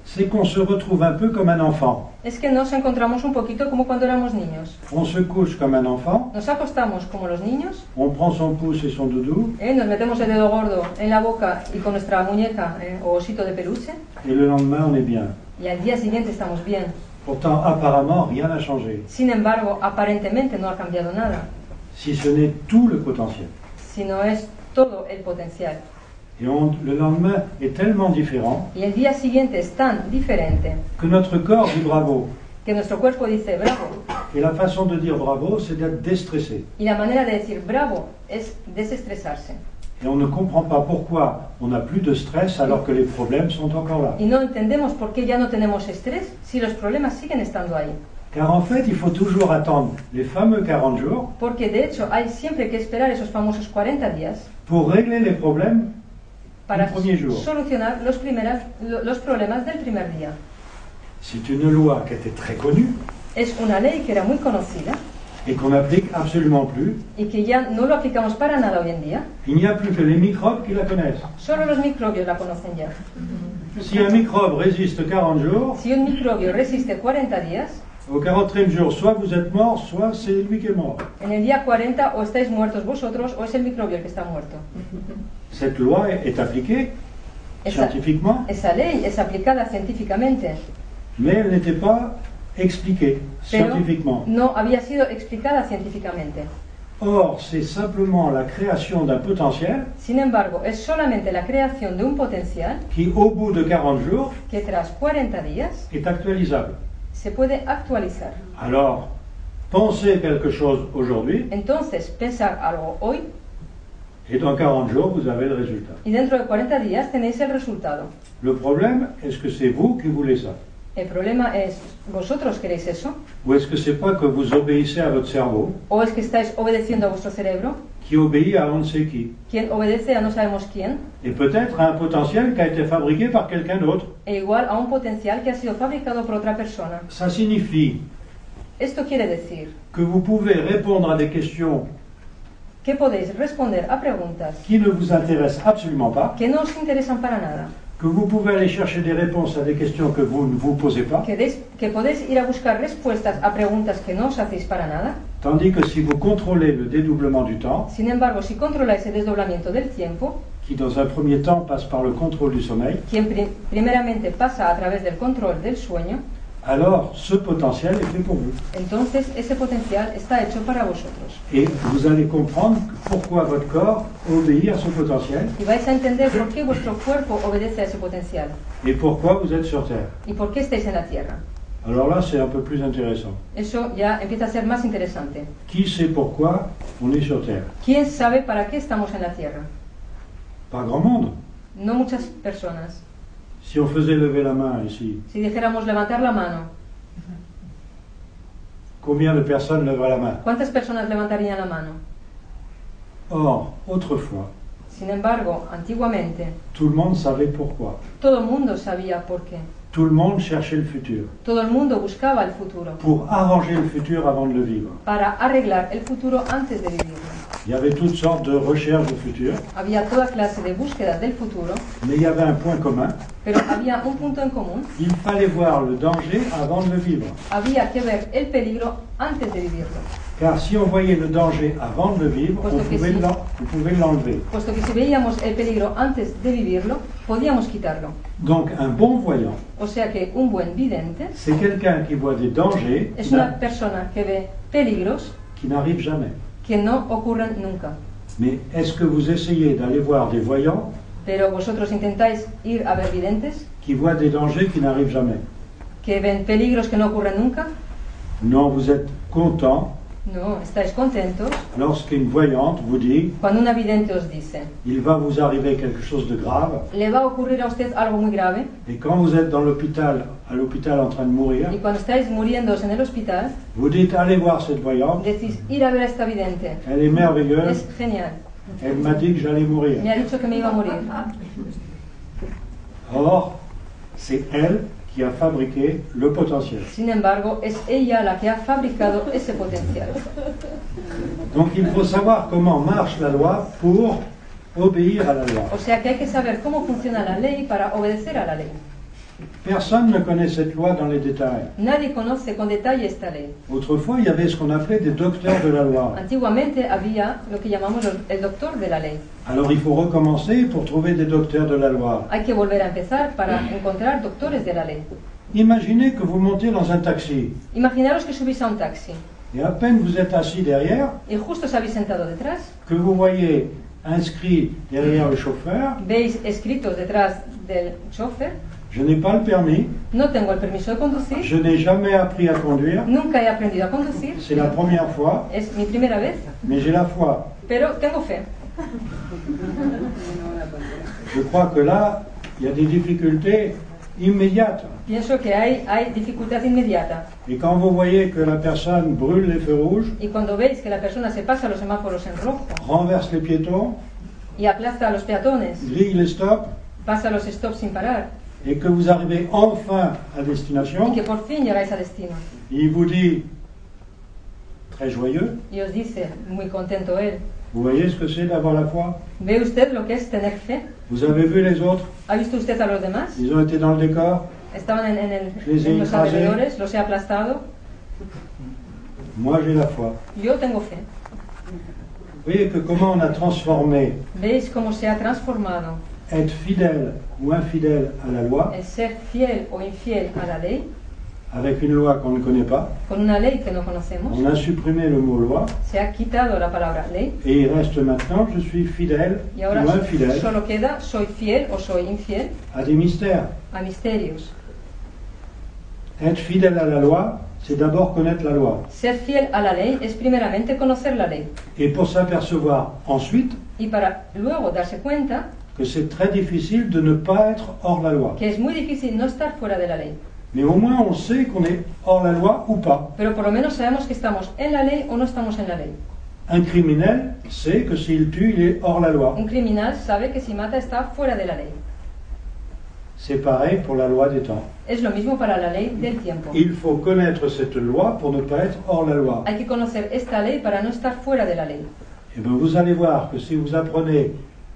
c'est qu'on se retrouve un peu comme un enfant. es que nos encontramos un poquito como cuando éramos niños. On se couche comme un enfant, Nos acostamos como los niños, on prend son pouce et son doudou, ¿eh? nos metemos el dedo gordo en la boca y con nuestra muñeca ¿eh? o osito de peluche, et le lendemain, on est bien. y al día siguiente estamos bien. Pourtant, apparemment, rien n'a changé, Sin embargo, aparentemente no ha cambiado nada, si ce n'est tout le potentiel. es todo el potencial. Et on- le lendemain est tellement différent Y el día siguiente es tan diferente que notre corps dit bravo. que nuestro cuerpo dice bravo. Et la façon de dire bravo, c'est d'être déstressé. Y la manera de decir bravo es desestresarse. Et on ne comprend pas pourquoi on n'a plus de stress alors que les problèmes sont encore là. Y no entendemos por qué ya no tenemos estrés si los problemas siguen estando ahí. Car en fait, il faut toujours attendre les fameux 40 jours Porque de hecho hay siempre que esperar esos famosos 40 días pour régler les problèmes para du premier jour. solucionar los, primeras- lo- los problemas del primer día. C'est une loi qui était très connue Es una ley que era muy conocida et qu'on n'applique absolument plus. y que ya no lo aplicamos para nada hoy en día. Il n'y a plus que les microbes qui la connaissent. Solo los microbios la conocen ya. Si un microbe résiste 40 jours, Si un microbio resiste 40 días, au 40e jour, soit vous êtes mort, soit c'est lui qui est mort. en el día 40 o estáis muertos vosotros o es el microbio el que está muerto. [laughs] Cette loi est appliquée Esa, scientifiquement, esa ley es aplicada científicamente, mais elle n'était pas expliquée pero scientifiquement. no había sido explicada científicamente. Or, c'est simplement la création d'un potentiel Sin embargo, es solamente la creación de un potencial qui, au bout de 40 jours, que tras 40 días est actualisable. Se puede actualizar. Alors, pensez quelque chose aujourd'hui, Entonces, pensar algo hoy et dans 40 jours, vous avez le résultat. y dentro de 40 días tenéis el resultado. Le problème, est-ce que c'est vous qui voulez ça? El problema es, ¿vosotros queréis eso? Ou est-ce que c'est pas que vous obéissez à votre cerveau, ¿O es que estáis obedeciendo a vuestro cerebro? qui obéit à on ne sait qui Quien obedece a no sabemos quién, Et peut-être à un potentiel qui a été fabriqué par quelqu'un d'autre. e igual a un potencial que ha sido fabricado por otra persona. Ça signifie Esto quiere decir que vous pouvez répondre à des questions que podéis responder a preguntas qui ne vous intéressent absolument pas, que no os interesan para nada, que vous pouvez aller chercher des réponses à des questions que vous ne vous posez pas, que, des- que podéis ir a buscar respuestas a preguntas que no os hacéis para nada. tandis que si vous contrôlez le dédoublement du temps, Sin embargo, si controláis el desdoblamiento del tiempo, qui dans un premier temps passe par le contrôle du sommeil, quien pri- primeramente pasa a través del control del sueño, alors ce potentiel est fait pour vous. entonces ese potencial está hecho para vosotros. Et vous allez comprendre pourquoi votre corps obéit à ce potentiel Y vais a entender por qué vuestro cuerpo obedece a ese potencial et pourquoi vous êtes sur Terre. y por qué estáis en la Tierra. Alors là, c'est un peu plus intéressant. Eso ya empieza a ser más interesante. Qui sait pourquoi on est sur Terre? ¿Quién sabe para qué estamos en la Tierra? Pas grand monde. No muchas personas. Si on faisait lever la main ici, Si dijéramos levantar la mano, combien de personnes lèveraient la main? ¿cuántas personas levantarían la mano? Or, autrefois, Sin embargo, antiguamente, tout le monde savait pourquoi. todo el mundo sabía por qué. Tout le monde cherchait le futur. Todo el mundo buscaba el futuro Pour arranger le futur avant de le vivre. para arreglar el futuro antes de vivirlo. Il y avait toutes sortes de recherches de futur, Había toda clase de búsquedas del futuro, mais il y avait un point commun. pero había un punto en común. Il fallait voir le danger avant de le vivre. Había que ver el peligro antes de vivirlo. Car si on voyait le danger avant de le vivre, on Puesto pouvait si- on pouvait l'enlever. Puesto que si veíamos el peligro antes de vivirlo, podíamos quitarlo. Donc un bon voyant, O sea que un buen vidente c'est quelqu'un qui voit des dangers es qui una n'a- persona que ve peligros qui n'arrivent jamais. Que no ocurren nunca. Mais est-ce que vous essayez d'aller voir des voyants Pero vosotros intentáis ir a ver videntes qui voient des dangers qui n'arrivent jamais que ven peligros que no ocurren nunca? Non, vous êtes content No, estáis contentos? Lorsqu'une voyante vous dit cuando una vidente os dice, il va vous arriver quelque chose de grave le va a ocurrir a usted algo muy grave? et quand vous êtes dans l'hôpital, à l'hôpital en train de mourir, y cuando estáis muriéndose en el hospital, vous dites allez voir cette voyante, decís ir a ver a esta vidente. elle est merveilleuse, Es genial. elle m'a dit que j'allais mourir. Me ha dicho que me iba a morir. Or, c'est elle qui a fabriqué le potentiel. Sin embargo, es ella la que ha fabricado ese potencial. Donc il faut savoir comment marche la loi pour obéir à la loi. O sea que hay que saber cómo funciona la ley para obedecer a la ley. Personne ne connaît cette loi dans les détails. Nadie conoce con detalle esta ley. Autrefois, il y avait ce qu'on appelait des docteurs de la loi. Antiguamente había lo que llamamos el doctor de la ley. Alors il faut recommencer pour trouver des docteurs de la loi. Hay que volver a empezar para encontrar doctores de la ley. Imaginez que vous montez dans un taxi Imaginaros que subís a un taxi et à peine vous êtes assis derrière, y justo os habéis sentado detrás, que vous voyez inscrit derrière le chauffeur, veis escritos detrás del chofer, je n'ai pas le permis, no tengo el permiso de conducir, je n'ai jamais appris à conduire, nunca he aprendido a conducir, c'est la première fois, es mi primera vez, mais j'ai la foi. pero tengo fe. Je crois que là, il y a des difficultés immédiates. Pienso que hay, hay dificultad inmediata. Et quand vous voyez que la personne brûle les feux rouges, Y cuando veis que la persona se pasa los semáforos en rojo renverse les piétons, y aplasta a los peatones, grille les stops, pasa los stops sin parar et que vous arrivez enfin à y destination, que por fin llegáis a destino. il vous dit, très joyeux, Y os dice, muy contento él, vous voyez ce que c'est d'avoir la foi? ¿ve usted lo que es tener fe? Vous avez vu les autres? ¿Ha visto usted a los demás? Ils ont été dans le décor? Estaban en, en el- Les he en los écrasés? alrededores, los he aplastado. Moi j'ai la foi. Yo tengo fe. Vous voyez que comment on a transformé ¿Veis cómo se ha transformado? Être fidèle ou infidèle à la loi ser fiel o infiel a la ley avec une loi qu'on ne connaît pas. con una ley que no conocemos? On a supprimé le mot loi Se ha quitado la palabra ley et il reste maintenant je suis fidèle y ahora ou infidèle solo queda soy fiel o soy infiel à des mystères. a misterios. Être fidèle à la loi, c'est d'abord connaître la loi. Ser fiel a la ley es primeramente conocer la ley Et pour s'apercevoir ensuite y para luego darse cuenta que c'est très difficile de ne pas être hors la loi. que es muy difícil no estar fuera de la ley. Mais au moins on sait qu'on est hors la loi ou pas. Pero por lo menos sabemos que estamos en la ley o no estamos en la ley. Un criminel sait que s'il tue, il est hors la loi. Un criminal sabe que si mata está fuera de la ley. C'est pareil pour la loi des temps. Es lo mismo para la ley del tiempo. Il faut connaître cette loi pour ne pas être hors la loi. Hay que conocer esta ley para no estar fuera de la ley. Et bien vous allez voir que si vous apprenez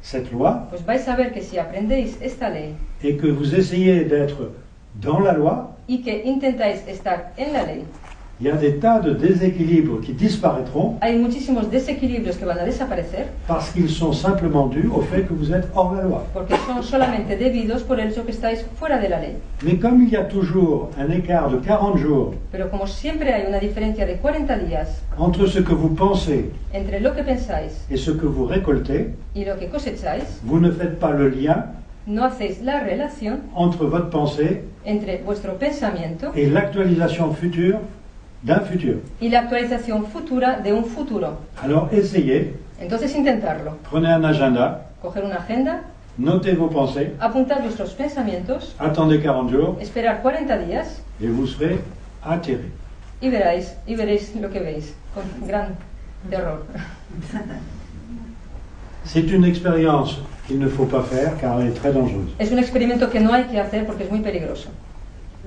cette loi et que vous essayez d'être dans la loi, il y a des tas de déséquilibres qui disparaîtront hay muchísimos desequilibrios que van a desaparecer parce qu'ils sont simplement dus au fait que vous êtes hors la loi. porque son solamente debidos por el hecho que estáis fuera de la ley. Mais comme il y a toujours un écart de 40 jours Pero como siempre hay una diferencia de 40 días entre ce que vous pensez entre lo que pensáis et ce que vous récoltez, y lo que cosecháis, vous ne faites pas le lien no hacéis la relación entre votre pensée entre vuestro pensamiento et l'actualisation future d'un futur. y la actualización futura de un futuro. Alors essayez, Entonces intentarlo. prenez un agenda, Coger una agenda, notez vos pensées, apuntar vuestros pensamientos, attendez 40 jours esperar 40 días et vous serez atterré. y veréis, y veréis lo que veis, con gran terror. C'est une expérience qu'il ne faut pas faire car elle est très dangereuse. Es un experimento que no hay que hacer porque es muy peligroso.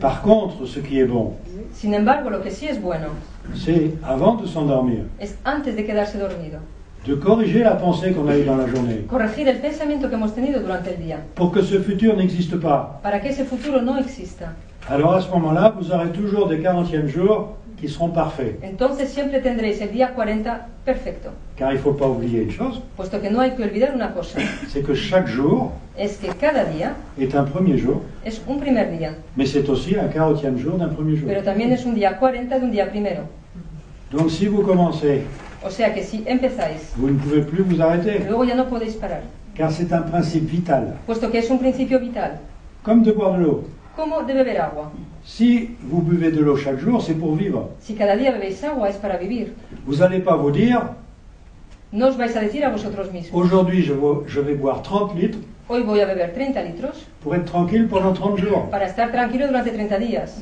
Par contre, ce qui est bon, Sin embargo, lo que sí es bueno c'est avant de s'endormir, es antes de quedarse dormido, de corriger la pensée qu'on a eue dans la journée corregir el pensamiento que hemos tenido durante el día, pour que ce futur n'existe pas. para que ese futuro no exista. Alors à ce moment-là, vous aurez toujours des 40e jours qui seront parfaits. Entonces siempre tendréis el día 40 perfecto, Car il ne faut pas oublier une chose, puesto que no hay que olvidar una cosa, c'est que chaque jour es que cada día est un premier jour, es un primer día, mais c'est aussi un 40e jour d'un premier jour. pero también es un día 40 de un día primero. Donc si vous commencez, O sea que si empezáis, vous ne pouvez plus vous arrêter, luego ya no podéis parar, car c'est un principe vital, puesto que es un principio vital, comme de boire de l'eau. como de beber agua. Si vous buvez de l'eau chaque jour, c'est pour vivre. Si cada día bebéis agua es para vivir. Vous n'allez pas vous dire, No os vais a decir a vosotros mismos, aujourd'hui je, vais- je vais boire 30 litres hoy voy a beber 30 litros pour être tranquille pendant 30 jours. para estar tranquilo durante 30 días.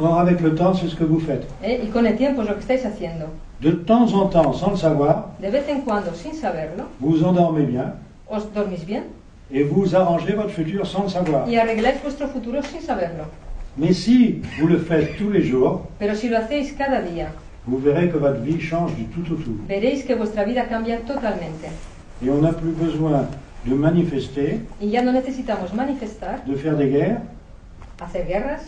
Or, avec le temps, c'est ce que vous faites. ¿eh? Y con el tiempo es lo que estáis haciendo. De temps en temps, sans le savoir, De vez en cuando, sin saberlo, vous vous endormez bien os dormís bien et vous arrangez votre futur sans le savoir. y arregláis vuestro futuro sin saberlo. Mais si vous le faites tous les jours, Pero si lo hacéis cada día, vous verrez que votre vie change du tout au tout. veréis que vuestra vida cambia totalmente. Et on n'a plus besoin de manifester, Y ya no necesitamos manifestar, de faire des guerres, hacer guerras,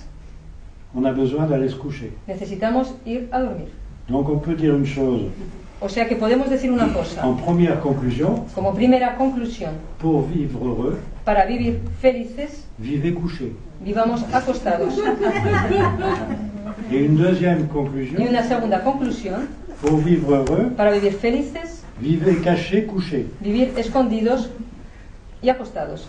on a besoin d'aller se coucher. necesitamos ir a dormir. Donc on peut dire une chose O sea que podemos decir una cosa, en première conclusion, como primera conclusión, pour vivre heureux, para vivir felices, vivez couché. vivamos acostados. Et une deuxième Y una segunda conclusión, pour vivre heureux, para vivir felices, vivez caché, couché. vivir escondidos y acostados.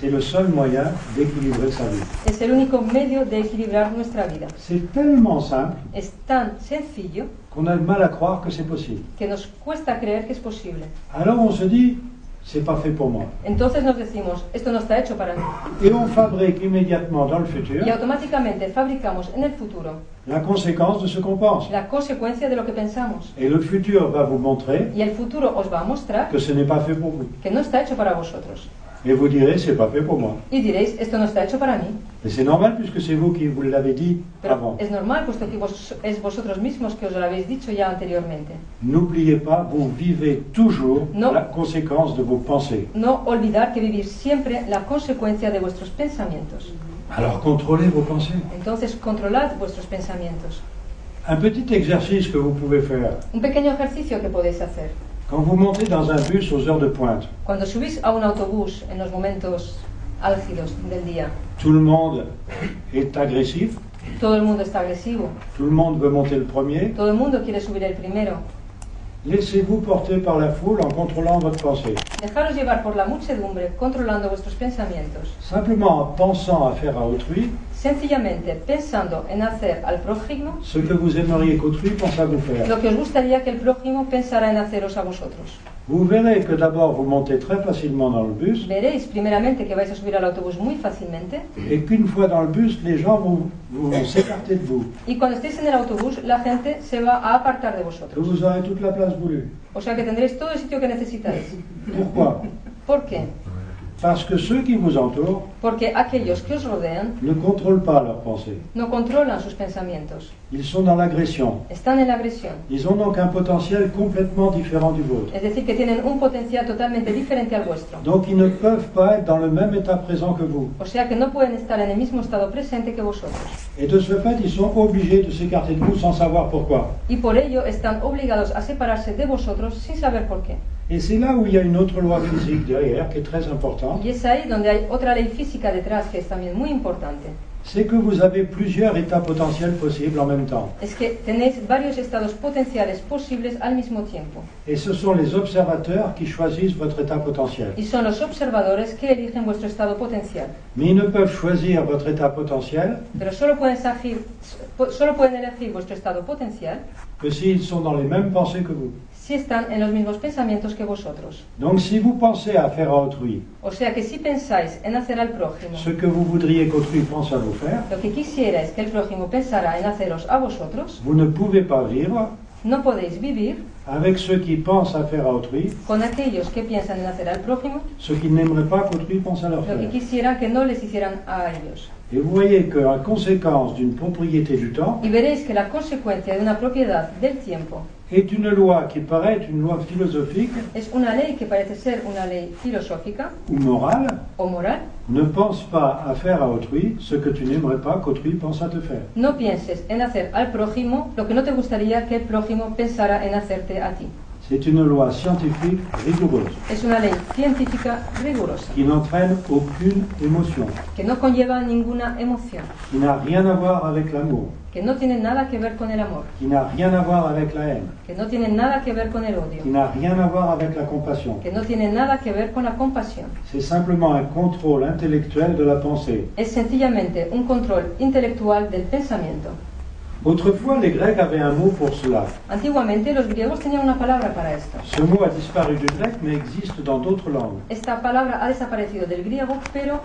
C'est le seul moyen d'équilibrer sa vie. Es el único medio de equilibrar nuestra vida. C'est tellement simple Es tan sencillo qu'on a du mal à croire que c'est possible. que nos cuesta creer que es posible. Alors on se dit, c'est pas fait pour moi. Entonces nos decimos, esto no está hecho para mí. Et on fabrique immédiatement dans le futur Y automáticamente fabricamos en el futuro la conséquence de ce qu'on pense. la consecuencia de lo que pensamos. Et le futur va vous montrer Y el futuro os va a mostrar que ce n'est pas fait pour vous. que no está hecho para vosotros. Et vous direz, c'est pas fait pour moi. Y diréis, esto no está hecho para mí. Et c'est normal puisque c'est vous qui vous l'avez dit Pero avant. es normal, puesto que vos- es vosotros mismos que os lo habéis dicho ya anteriormente. N'oubliez pas, vous vivez toujours Non. la conséquence de vos pensées. No olvidar que vivir siempre la consecuencia de vuestros pensamientos. Alors contrôlez vos pensées. Entonces controlad vuestros pensamientos. Un petit exercice que vous pouvez faire. Un pequeño ejercicio que podéis hacer. Quand vous montez dans un bus aux heures de pointe, Cuando subís a un autobús en los momentos álgidos del día, tout le monde est agressif, todo el mundo está agresivo, tout le monde veut monter le premier? todo el mundo quiere subir el primero. Laissez-vous porter par la foule en contrôlant votre pensée. Dejaros llevar por la muchedumbre, controlando vuestros pensamientos. Simplement en pensant à faire à autrui Sencillamente pensando en hacer al prójimo ce que vous aimeriez qu'autrui pense à vous faire. lo que os gustaría que el prójimo pensara en haceros a vosotros. Vous verrez que d'abord vous montez très facilement dans le bus Veréis primeramente que vais a subir al autobús muy fácilmente et qu'une fois dans le bus, les gens vont, vont s'écarter de vous. y cuando estéis en el autobús la gente se va a apartar de Que vosotros. vous aurez toute la place voulue. O sea que tendréis todo el sitio que necesitáis. Pourquoi? ¿Por qué? Parce que ceux qui vous entourent Porque aquellos que os rodean ne contrôlent pas leurs pensées. no controlan sus pensamientos, Ils sont dans l'agression. están en la agresión. Ils ont donc un potentiel complètement différent du vôtre. Es decir, que tienen un potencial totalmente diferente al vuestro. Donc ils ne peuvent pas être dans le même état présent que vous. O sea que no pueden estar en el mismo estado presente que vosotros. Et de ce fait, ils sont obligés de s'écarter de vous sans savoir pourquoi. Y por ello están obligados a separarse de vosotros sin saber por qué. Et c'est là où il y a une autre loi physique derrière qui est très importante. Y es ahí donde hay otra ley física detrás que es también muy importante. C'est que vous avez plusieurs états potentiels possibles en même temps. Es que tenéis varios estados potenciales posibles al mismo tiempo? Et ce sont les observateurs qui choisissent votre état potentiel. Y son los observadores que eligen vuestro estado potencial. Mais ils ne peuvent choisir votre état potentiel Pero solo pueden, elegir, solo pueden elegir vuestro estado potencial que s'ils sont dans les mêmes pensées que vous. Si están en los mismos pensamientos que vosotros. Donc si vous pensez à faire à autrui O sea que si pensáis en hacer al prójimo ce que vous voudriez qu'autrui pense à vous faire, lo que quisierais que el prójimo pensara en haceros a vosotros, vous ne pouvez pas vivre no podéis vivir avec ceux qui pensent à faire à autrui con aquellos que piensan en hacer al prójimo ce qu'ils n'aimeraient pas qu'autrui pense à leur lo que faire. quisieran que no les hicieran a ellos. Et vous voyez qu'en conséquence d'une propriété du temps Y veréis que la consecuencia de una propiedad del tiempo est une loi qui paraît être une loi philosophique es una ley que parece ser una ley filosófica ou morale, o moral. ne pense pas à faire à autrui ce que tu n'aimerais pas qu'autrui pense à te faire. No pienses en hacer al prójimo lo que no te gustaría que el prójimo pensara en hacerte a ti. C'est une loi scientifique rigoureuse Es una ley científica rigurosa, qui n'entraîne aucune émotion, que no conlleva ninguna emoción, qui n'a rien à voir avec l'amour, que no tiene nada que ver con el amor, qui n'a rien à voir avec la haine, que no tiene nada que ver con el qui odio, n'a rien à voir avec la compassion. que no tiene nada que ver con la compasión. C'est simplement un contrôle intellectuel de la pensée. Es sencillamente un control intelectual del pensamiento. Autrefois, les Grecs avaient un mot pour cela. Antiguamente los griegos tenían una palabra para esto. Ce mot a disparu du grec mais existe dans d'autres langues. Esta palabra ha desaparecido del griego, pero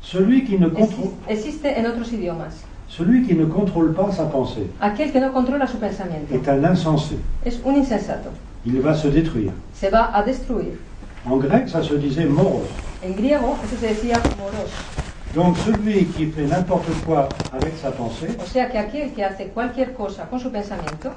Celui qui ne, contrôle, existe en otros idiomas. Celui qui ne contrôle pas sa pensée Aquel que no controla su pensamiento est un insensé. es un insensato. Il va se détruire. Se va a destruir. En grec, ça se disait moros. En griego eso se decía moros. Donc celui qui fait n'importe quoi avec sa pensée O sea que aquel que hace cualquier cosa con su pensamiento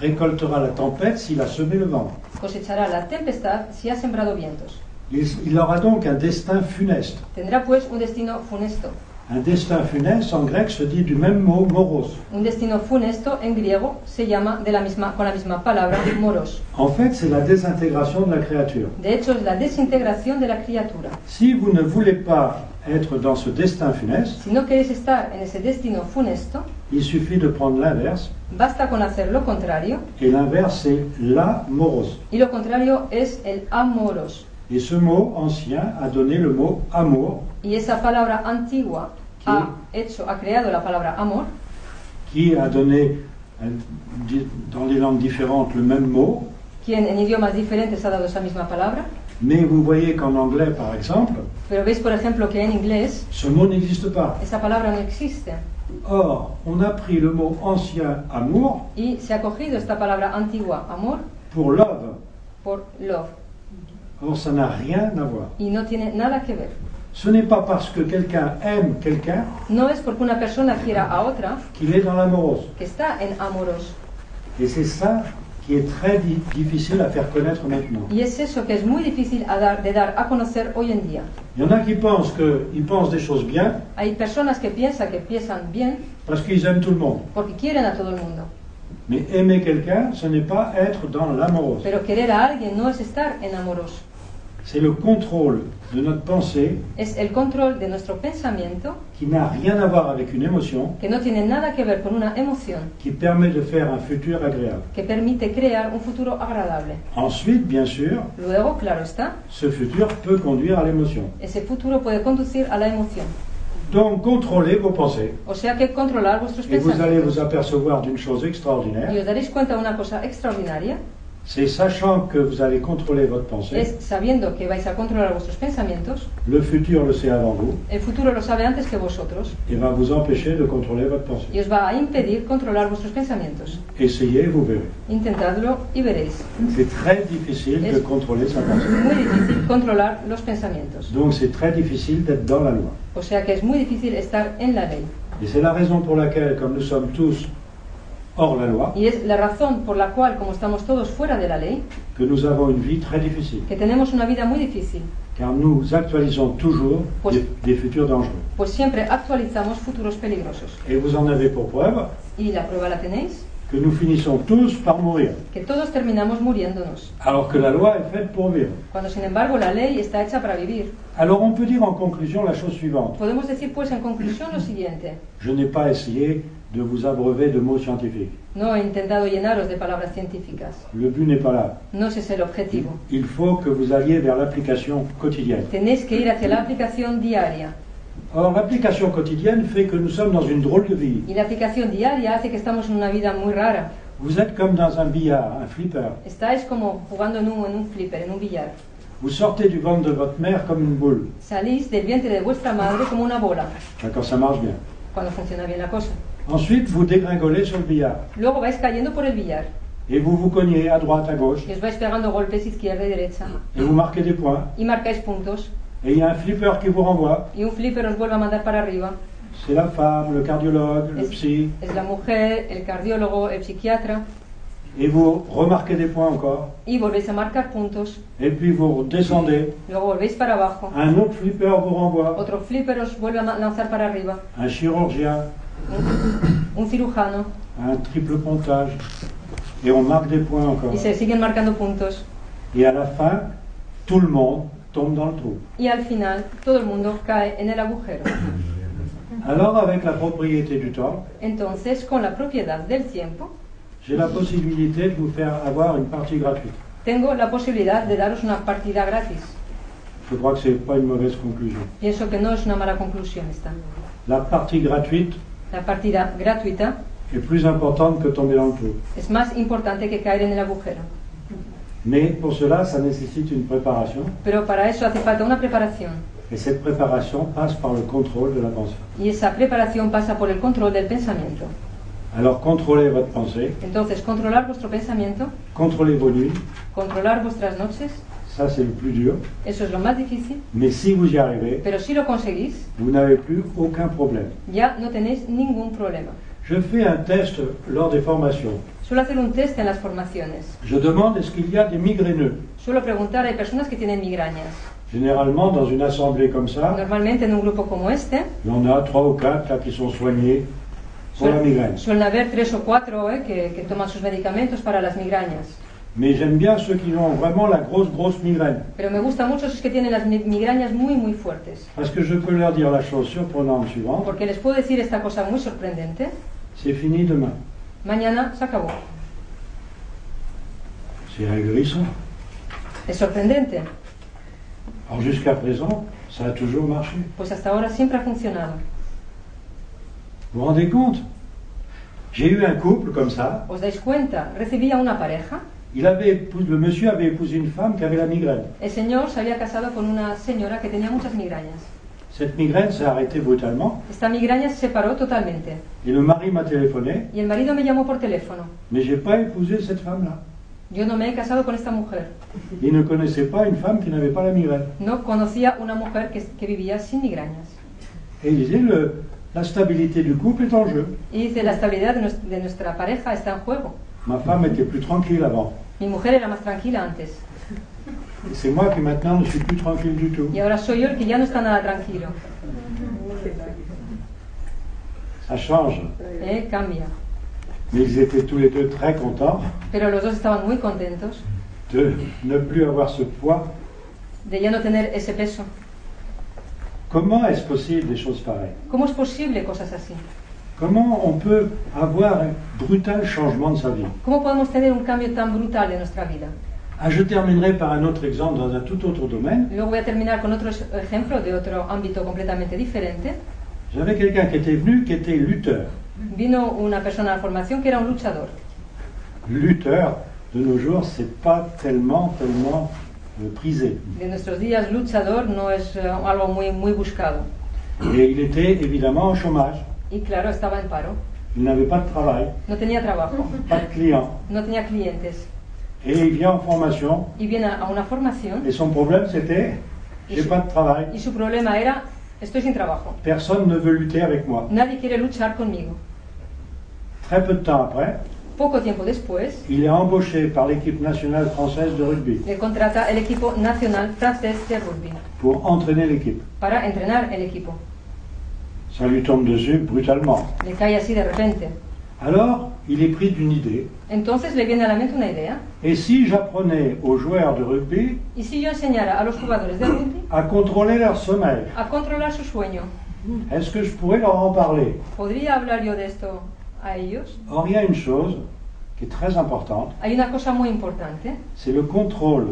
récoltera la tempête s'il a semé le vent. cosechará la tempestad si ha sembrado vientos. Il, il aura donc un destin funeste. Tendrá pues un destino funesto. Un destin funeste en grec se dit du même mot moros. Un destino funesto en griego se llama de la misma, con la misma palabra moros. En fait, c'est la désintégration de la créature. De hecho, es la desintegración de la criatura. Si vous ne voulez pas être dans ce destin funeste, Si no queréis estar en ese destino funesto, il suffit de prendre l'inverse. basta con hacer lo contrario, Et l'inverse, c'est la moros. y lo contrario es el amoros. Et ce mot ancien a donné le mot amour, Y esa palabra antigua ha hecho, ha creado la palabra amor, qui a donné euh, dans les langues différentes le même mot. quien en idiomas diferentes ha dado esa misma palabra. Mais vous voyez qu'en anglais, par exemple, Pero veis, por ejemplo, que en inglés ce mot n'existe pas. esa palabra no existe. Or, on a pris le mot ancien amour Y se ha cogido esta palabra antigua, amor, pour love. por love. Or, ça n'a rien à voir. Y no tiene nada que ver. Ce n'est pas parce que quelqu'un aime quelqu'un No es porque una persona quiera a otra qu'il est dans l'amorose. que está en amoros. Et c'est ça qui est très di- difficile à faire connaître maintenant. Y es eso que es muy difícil a dar- de dar a conocer hoy en día. Il y en a qui pensent qu'ils pensent des choses bien Hay personas que piensan que piensan bien parce qu'ils aiment tout le monde. porque quieren a todo el mundo. Mais aimer quelqu'un, ce n'est pas être dans l'amorose. Pero querer a alguien no es estar en amoros. C'est le contrôle de notre pensée Es el control de nuestro pensamiento qui n'a rien à voir avec une émotion que no tiene nada que ver con una emoción qui permet de faire un futur agréable. que permite crear un futuro agradable. Ensuite, bien sûr, Luego, claro está, ce futur peut conduire à l'émotion. ese futuro puede conducir a la emoción. Donc, contrôlez vos pensées O sea que controlar vuestros et vous allez vous apercevoir d'une chose Y extraordinaire. os daréis cuenta de una cosa extraordinaria, C'est sachant que vous allez contrôler votre pensée, es sabiendo que vais a controlar vuestros pensamientos, le futur le sait avant vous el futuro lo sabe antes que vosotros et va vous empêcher de contrôler votre pensée. y os va a impedir controlar vuestros pensamientos. Essayez, vous verrez. Intentadlo y veréis. C'est très difficile de Es- contrôler sa pensée. Muy difícil controlar los pensamientos. Donc, c'est très difficile d'être dans la loi. O sea que es muy difícil estar en la ley. Et c'est la raison pour laquelle, comme nous sommes tous hors la loi, Y es la razón por la cual, como estamos todos fuera de la ley, que nous avons une vie très difficile. que tenemos una vida muy difícil, Car nous actualisons toujours Pues- des, des futurs dangereux. pues siempre actualizamos futuros peligrosos. Et vous en avez pour preuve Y la prueba la tenéis, que nous finissons tous par mourir. que todos terminamos muriéndonos, Alors que la loi est faite pour vivre. cuando sin embargo la ley está hecha para vivir. Alors on peut dire en conclusion la chose suivante. Podemos decir pues en conclusión lo siguiente, Je n'ai pas essayé de vous abreuver de mots scientifiques. no he intentado llenaros de palabras científicas, Le but n'est pas là. no ese es el objetivo. Il faut que vous alliez vers l'application quotidienne. Tenéis que ir hacia la aplicación diaria. Or, l'application quotidienne fait que nous sommes dans une drôle de vie. Y la aplicación diaria hace que estamos en una vida muy rara. Vous êtes comme dans un billard, un flipper. Estáis como jugando en un, en un flipper, en un billar. Vous sortez du ventre de votre mère comme une boule, Salís del vientre de vuestra madre como una bola, Enfin, quand ça marche bien. cuando funciona bien la cosa. Ensuite, vous dégringolez sur le billard Luego vais cayendo por el billar et vous vous cognez à droite, à gauche y os vais pegando golpes izquierda y derecha et vous marquez des points. y marcáis puntos Et il y a un flipper qui vous renvoie. y un flipper os vuelve a mandar para arriba. C'est la femme, le cardiologue, le Es, psy. es la mujer, el cardiólogo, el psiquiatra Et vous remarquez des points encore. y volvéis a marcar puntos. Et puis vous descendez. Luego volvéis para abajo. Un autre flipper vous renvoie. Otro flipper os vuelve a lanzar para arriba. Un chirurgien, Un, un cirujano, un triple pontage. et on marque des points encore. y se siguen marcando puntos. Et à la fin, tout le monde tombe dans le trou. Y al final todo el mundo cae en el agujero. Alors avec la propriété du temps, Entonces, con la propiedad del tiempo, j'ai la possibilité de vous faire avoir une partie gratuite. tengo la posibilidad de daros una partida gratis. Je crois que ce n'est pas une mauvaise conclusion. Pienso que no es una mala conclusión esta. La partie gratuite La partida gratuita est plus importante que tomber dans le trou. es más importante que caer en el agujero. Mais pour cela, ça nécessite une préparation. Pero para eso hace falta una preparación. Et cette préparation passe par le contrôle de la pensée. Y esa preparación pasa por el control del pensamiento. Alors contrôlez votre pensée, Entonces, controlar vuestro pensamiento, contrôlez vos nuits, controlar vuestras noches, ça c'est le plus dur. eso es lo más difícil. Mais si vous y arrivez, Pero si lo conseguís, vous n'avez plus aucun problème. ya no tenéis ningún problema. Je fais un test lors des formations. Suelo hacer un test en las formaciones. Je demande est-ce qu'il y a des migraineux Suelo preguntar, hay personas que tienen migrañas? Généralement, dans une assemblée comme ça, Normalmente en un grupo como este, il y en a trois ou quatre là, qui sont soignés pour la migraine. suelen haber tres o cuatro eh, que, que toman sus medicamentos para las migrañas. Mais j'aime bien ceux qui ont vraiment la grosse, grosse migraine. Pero me gusta mucho esos que tienen las mi- migrañas muy, muy fuertes. Parce que je peux leur dire la chose surprenante suivante, Porque les puedo decir esta cosa muy sorprendente. c'est fini demain. Mañana se acabó. C'est ahurissant. Es sorprendente. Alors jusqu'à présent, ça a toujours marché. Pues hasta ahora siempre ha funcionado. Vous vous rendez compte? J'ai eu un couple comme ça. ¿Os dais cuenta? Recibía una pareja. Il avait épousé- le monsieur avait épousé une femme qui avait la migraine. El señor se había casado con una señora que tenía muchas migrañas. Cette migraine s'est arrêtée brutalement Esta migraña se separó totalmente. et le mari m'a téléphoné, Y el marido me llamó por teléfono. mais j'ai pas épousé cette femme-là. Yo no me he casado con esta mujer. Il ne connaissait pas une femme qui n'avait pas la migraine. No conocía una mujer que, que vivía sin migrañas. Et il disait le- la stabilité du couple est en jeu. Y dice, la estabilidad de, nues- de nuestra pareja está en juego. Ma femme était plus tranquille avant. Mi mujer era más tranquila antes. C'est moi qui maintenant ne suis plus tranquille du tout. Y ahora soy yo el que ya no está nada tranquilo. Ça change. Eh, Cambia. Mais ils étaient tous les deux très contents Pero los dos estaban muy contentos de ne plus avoir ce poids. de ya no tener ese peso. Comment est-ce possible des choses pareilles? ¿Cómo es posible cosas así? Comment on peut avoir un brutal changement de sa vie ¿Cómo podemos tener un cambio tan brutal en nuestra vida? Ah, Je terminerai par un autre exemple dans un tout autre domaine. Luego voy a terminar con otro ejemplo de otro ámbito completamente diferente. J'avais quelqu'un qui était venu qui était lutteur. Vino una persona a la formación que era un luchador. Lutteur, de nos jours, c'est pas tellement, tellement euh, prisé. De nuestros días, luchador no es eh, algo muy, muy buscado. Et il était évidemment au chômage. Y claro, estaba en paro. Il n'avait pas de travail, No tenía trabajo, pas de clients. no tenía clientes. Et il vient en formation. Y viene a una formación Et son problème, c'était j'ai pas de travail. y su problema era, estoy sin trabajo. Personne ne veut lutter avec moi. Nadie quiere luchar conmigo. Très peu de temps après, Poco tiempo después, il est embauché par l'équipe nationale française de rugby le contrata el equipo nacional francés de rugby pour entraîner l'équipe. para entrenar el equipo. Ça lui tombe dessus brutalement. Le cae así de repente. Alors, il est pris d'une idée. Entonces le viene a la mente una idea. Et si j'apprenais aux joueurs de rugby ¿Y si yo enseñara a los jugadores de rugby à contrôler leur sommeil, a controlar su sueño? est-ce que je pourrais leur en parler? ¿Podría hablar yo de esto a ellos? Or, il y a une chose qui est très importante, Hay una cosa muy importante, c'est le contrôle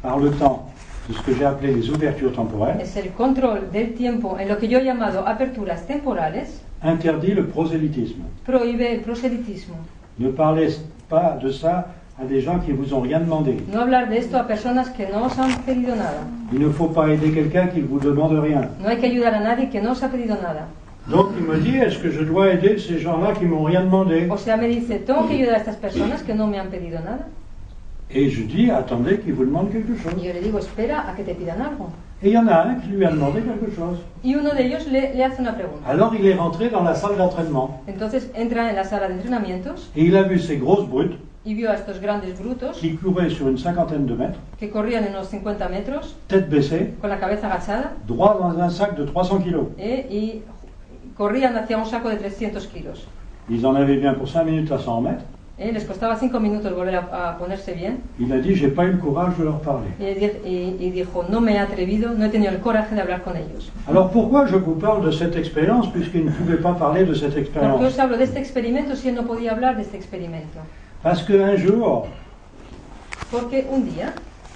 par le temps de ce que j'ai appelé les ouvertures temporelles, es el control del tiempo en lo que yo he llamado aperturas temporales, interdit le prosélytisme. prohíbe el proselitismo. Ne parlez pas de ça à des gens qui vous ont rien demandé. No hablar de esto a personas que no os han pedido nada. Il ne faut pas aider quelqu'un qui ne vous demande rien. No hay que ayudar a nadie que no os ha pedido nada. Donc il me dit, est-ce que je dois aider ces gens-là qui m'ont rien demandé? O sea, me dice, tengo que ayudar a estas personas que no me han pedido nada. Et je dis, attendez qu'ils vous demandent quelque chose. Y yo le digo, espera a que te pidan algo. Et il y en a un qui lui a demandé quelque chose. Y uno de ellos le, le hace una pregunta. Alors il est rentré dans la salle d'entraînement Entonces entra en la sala de entrenamientos et il a vu ces grosses brutes y vio a estos grandes brutos qui couraient sur une cinquantaine de mètres, que corrían en unos 50 metros tête baissée, con la cabeza agachada droit dans un sac de 300 kilos. eh, y corrían hacia un saco de 300 kilos. Ils en avaient bien pour 5 minutes à 100 mètres. ¿Eh? les costaba cinco minutos volver a, a ponerse bien. Il a dit J'ai pas eu le courage de leur parler. Y, y- y dijo, no me he atrevido, no he tenido el coraje de hablar con ellos. Alors pourquoi je vous parle de cette expérience puisqu'il ne pouvait pas parler de cette ¿Por qué expérience? hablo de este experimento si él no podía hablar de este experimento? Parce qu'un jour, Porque un día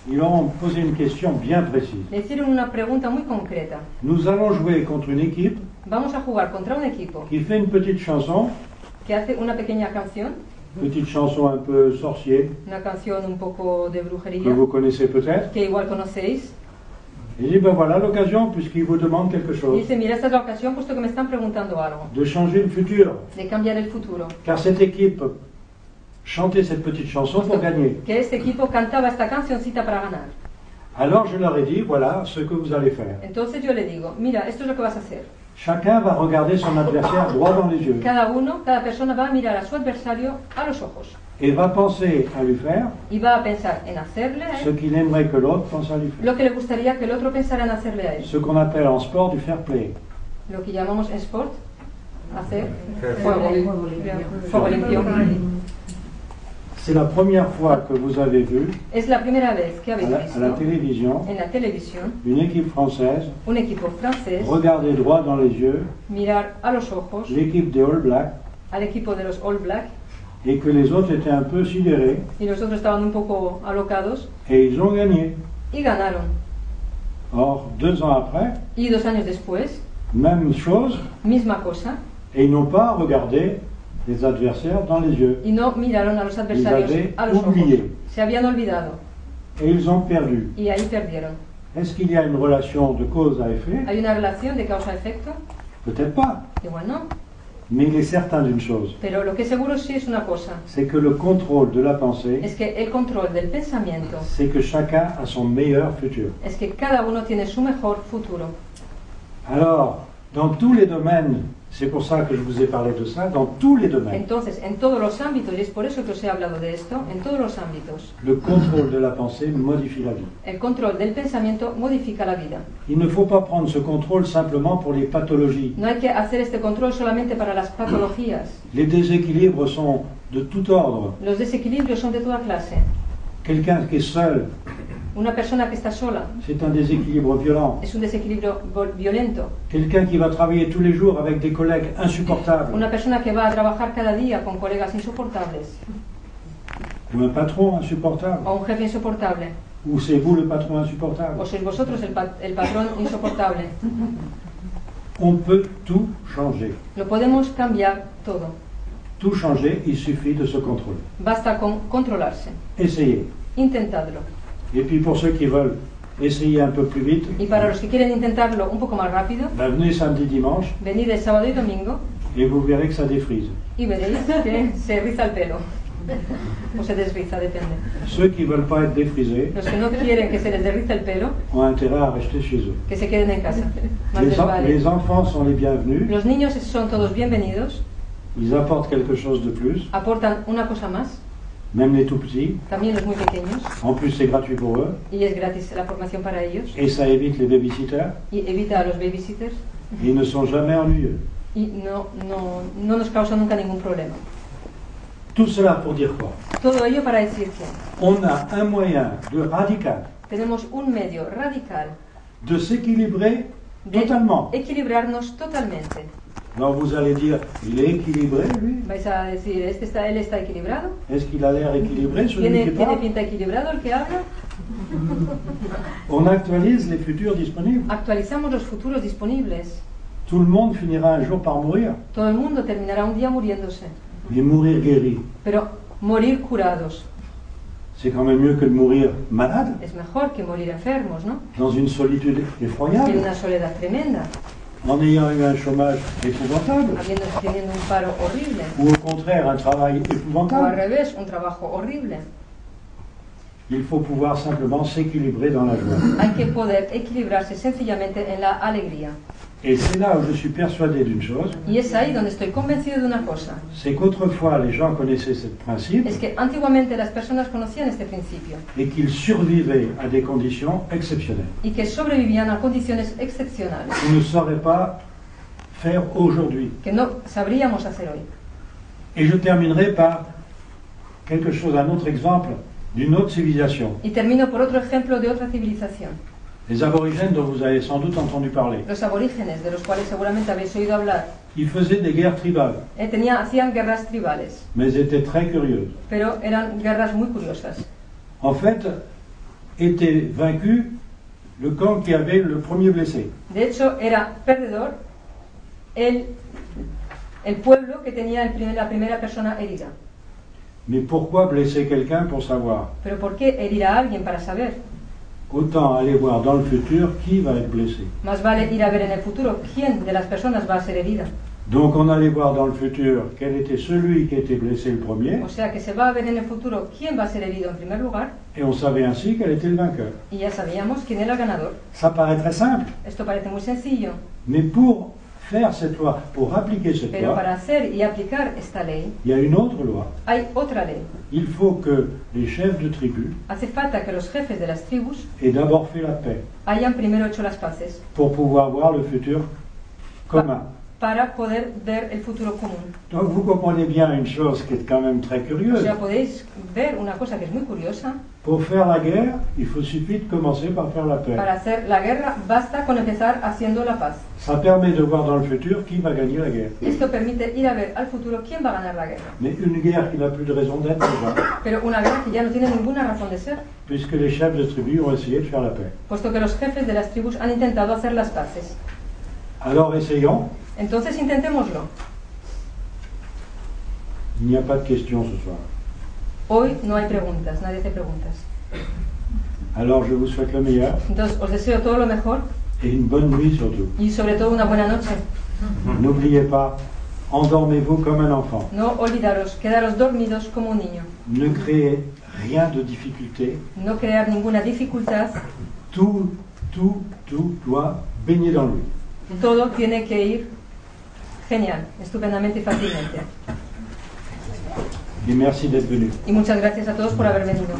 ils ont posé une question bien précise. le hicieron una pregunta muy concreta. Nous allons jouer contre une équipe Vamos a jugar contra un equipo qui fait une petite chanson, que hace una pequeña canción, petite chanson un peu sorcier, una canción un poco de que brujería, vous connaissez peut-être. que igual conocéis. Il dit Ben voilà l'occasion, puisqu'il vous demande quelque chose, dice, mira, esta es la ocasión puesto que me están preguntando algo, de changer le futur. de cambiar el futuro. Car cette équipe chantait cette petite chanson pour gagner. Que este equipo cantaba esta cancioncita para ganar. Alors je leur ai dit Voilà ce que vous allez faire. Entonces yo le digo, mira, esto es lo que vas a hacer. Chacun va regarder son adversaire droit dans les yeux Cada uno, cada persona va a mirar a su adversario a los ojos et va penser à lui faire y va a pensar en hacerle a ce él qu'il aimerait que l'autre pense à lui faire. lo que le gustaría que el otro pensara en hacerle a él. Ce qu'on appelle en sport du fair play. Lo que llamamos en sport, hacer Fair fuego, fuego limpio. C'est la première fois que vous avez vu Es la primera vez que à la, à la visto télévision en la televisión une équipe française un equipo francés regarder droit dans les yeux mirar a los ojos l'équipe des All Blacks al equipo de los All Black et que les autres étaient un peu sidérés y los otros estaban un poco alocados et ils ont gagné. y ganaron. Or, deux ans après, Y dos años después, même chose, misma cosa, et ils n'ont pas regardé les adversaires dans les yeux. y no miraron a los adversarios avaient a los ojos. oublié. Se habían olvidado Et ils ont perdu. y ahí perdieron. Est-ce qu'il y a une relation de cause à effet? ¿Hay una relación de causa-efecto? Peut-être pas. Igual no. Mais il est certain d'une chose, Pero lo que seguro sí es una cosa, c'est que le contrôle de la pensée, es que el control del pensamiento c'est que chacun a son meilleur futur. es que cada uno tiene su mejor futuro. Alors, dans tous les domaines, c'est pour ça que je vous ai parlé de ça, dans tous les domaines, Entonces, en todos los ámbitos, y es por eso que os he hablado de esto, en todos los ámbitos, le contrôle de la pensée modifie la vie. el control del pensamiento modifica la vida. Il ne faut pas prendre ce contrôle simplement pour les pathologies. No hay que hacer este control solamente para las patologías. Les déséquilibres sont de tout ordre. Los desequilibrios son de toda clase. Quelqu'un qui est seul, Una persona que está sola c'est un déséquilibre violent. es un desequilibrio violento. Quelqu'un qui va travailler tous les jours avec des collègues insupportables, Una persona que va a trabajar cada día con colegas insoportables ou un patron insupportable, o un jefe insoportable ou c'est vous le patron insupportable. o sois vosotros el, pa- el patrón insoportable. On peut tout changer. Lo podemos cambiar todo. Tout changer, il suffit de se contrôler. Basta con controlarse. Essayez. Intentadlo. Et puis pour ceux qui veulent essayer un peu plus vite, Y para los que quieren intentarlo un poco más rápido, ben venez samedi, dimanche, venid el sábado y domingo et vous verrez que ça défrise. y veréis que se riza el pelo. O se desriza, depende. Ceux qui ne veulent pas être défrisés Los que no quieren que se les derriza el pelo, ont intérêt à rester chez eux. que se queden en casa. Les en- vale. les enfants sont les bienvenus, Los niños son todos bienvenidos, ils apportent quelque chose de plus, aportan una cosa más, même les tout petits. también los muy pequeños, En plus, c'est gratuit pour eux, y es gratis la formación para ellos, et ça évite les babysitters. y evita a los babysitters, Ils ne sont jamais ennuyeux. y no, no, no nos causa nunca ningún problema. Tout cela pour dire quoi? Todo ello para decir que On a un moyen de radical tenemos un medio radical de s'équilibrer totalement. equilibrarnos totalmente. Alors vous allez dire, il est équilibré, lui. Vais a decir, este está, él está equilibrado, Est-ce qu'il a l'air équilibré, celui ¿Tiene, qui tiene pinta equilibrado el que habla. On actualise les futurs disponibles. Actualizamos los futuros disponibles. Tout le monde finira un jour par mourir, Todo el mundo terminará un día muriéndose, mais mourir guéri, pero morir curados. C'est quand même mieux que de mourir malade, es mejor que morir enfermos, ¿no? dans une solitude En effroyable, una soledad tremenda, en ayant eu un chômage épouvantable, un paro horrible, ou au contraire un travail épouvantable. revés, un trabajo horrible. Il faut pouvoir simplement s'équilibrer dans la joie. Hay que poder equilibrarse sencillamente en la alegría. Et c'est là où je suis persuadé d'une chose, Y es ahí donde estoy convencido de una cosa, c'est qu'autrefois les gens connaissaient ce principe es que antiguamente las personas conocían este principio et qu'ils survivaient à des conditions exceptionnelles. y que sobrevivían a condiciones excepcionales qu'on ne saurait pas faire aujourd'hui. que no sabríamos hacer hoy. Et je terminerai par quelque chose, un autre exemple d'une autre civilisation. Y termino por otro ejemplo de otra civilización. Les aborigènes dont vous avez sans doute entendu parler. Los aborígenes, de los cuales seguramente habéis oído hablar, Ils faisaient des guerres tribales, eh, tenía- hacían guerras tribales, mais étaient très curieuses. pero eran guerras muy curiosas. En fait, était vaincu le camp qui avait le premier blessé. De hecho, era perdedor el, el pueblo que tenía el primer- la primera persona herida. Mais pourquoi blesser quelqu'un pour savoir? Pero ¿por qué herir a alguien para saber? Autant aller voir dans le futur qui va être blessé. Más vale ir a ver en el futuro quién de las personas va a ser herida. Donc on allait voir dans le futur quel était celui qui était blessé le premier, O sea que se va a ver en el futuro quién va a ser herido en primer lugar et on savait ainsi quel était le vainqueur. y ya sabíamos quién era el ganador. Ça paraît très simple, Esto parece muy sencillo, mais pour faire cette loi, pour appliquer cette pero loi, para hacer y aplicar esta ley il y a une autre loi. hay otra ley. Il faut que les chefs de tribu Hace falta que los jefes de las tribus aient d'abord fait la paix hayan primero hecho las paces pour pouvoir voir le futur commun. Para poder ver el futuro común. Donc vous comprenez bien une chose qui est quand même très O curieuse. sea, podéis ver una cosa que es muy curiosa. Pour faire la guerre, il faut suffit de commencer par faire la paix. Para hacer la guerra basta con empezar haciendo la paz. Ça permet de voir dans le futur qui va gagner la guerre. Esto permite ir a ver al futuro quién va a ganar la guerra. Mais une guerre qui n'a plus de raison d'être déjà, Pero una guerra que ya no tiene ninguna razón de ser, puisque les chefs de tribu ont essayé de faire la paix. puesto que los jefes de las tribus han intentado hacer las paces. Alors essayons. Entonces intentémoslo. Il n'y a pas de questions ce soir. Hoy no hay preguntas, nadie hace preguntas. Alors je vous souhaite le meilleur Entonces os deseo todo lo mejor et une bonne nuit surtout. y sobre todo una buena noche. N'oubliez pas, endormez-vous comme un enfant. No olvidaros, quedaros dormidos como un niño. Ne créez rien de difficulté. No crear ninguna dificultad. Tout, tout, tout doit baigner dans lui. Todo tiene que ir genial, estupendamente y fácilmente. Et merci d'être venu. Y muchas gracias a todos por haber venido.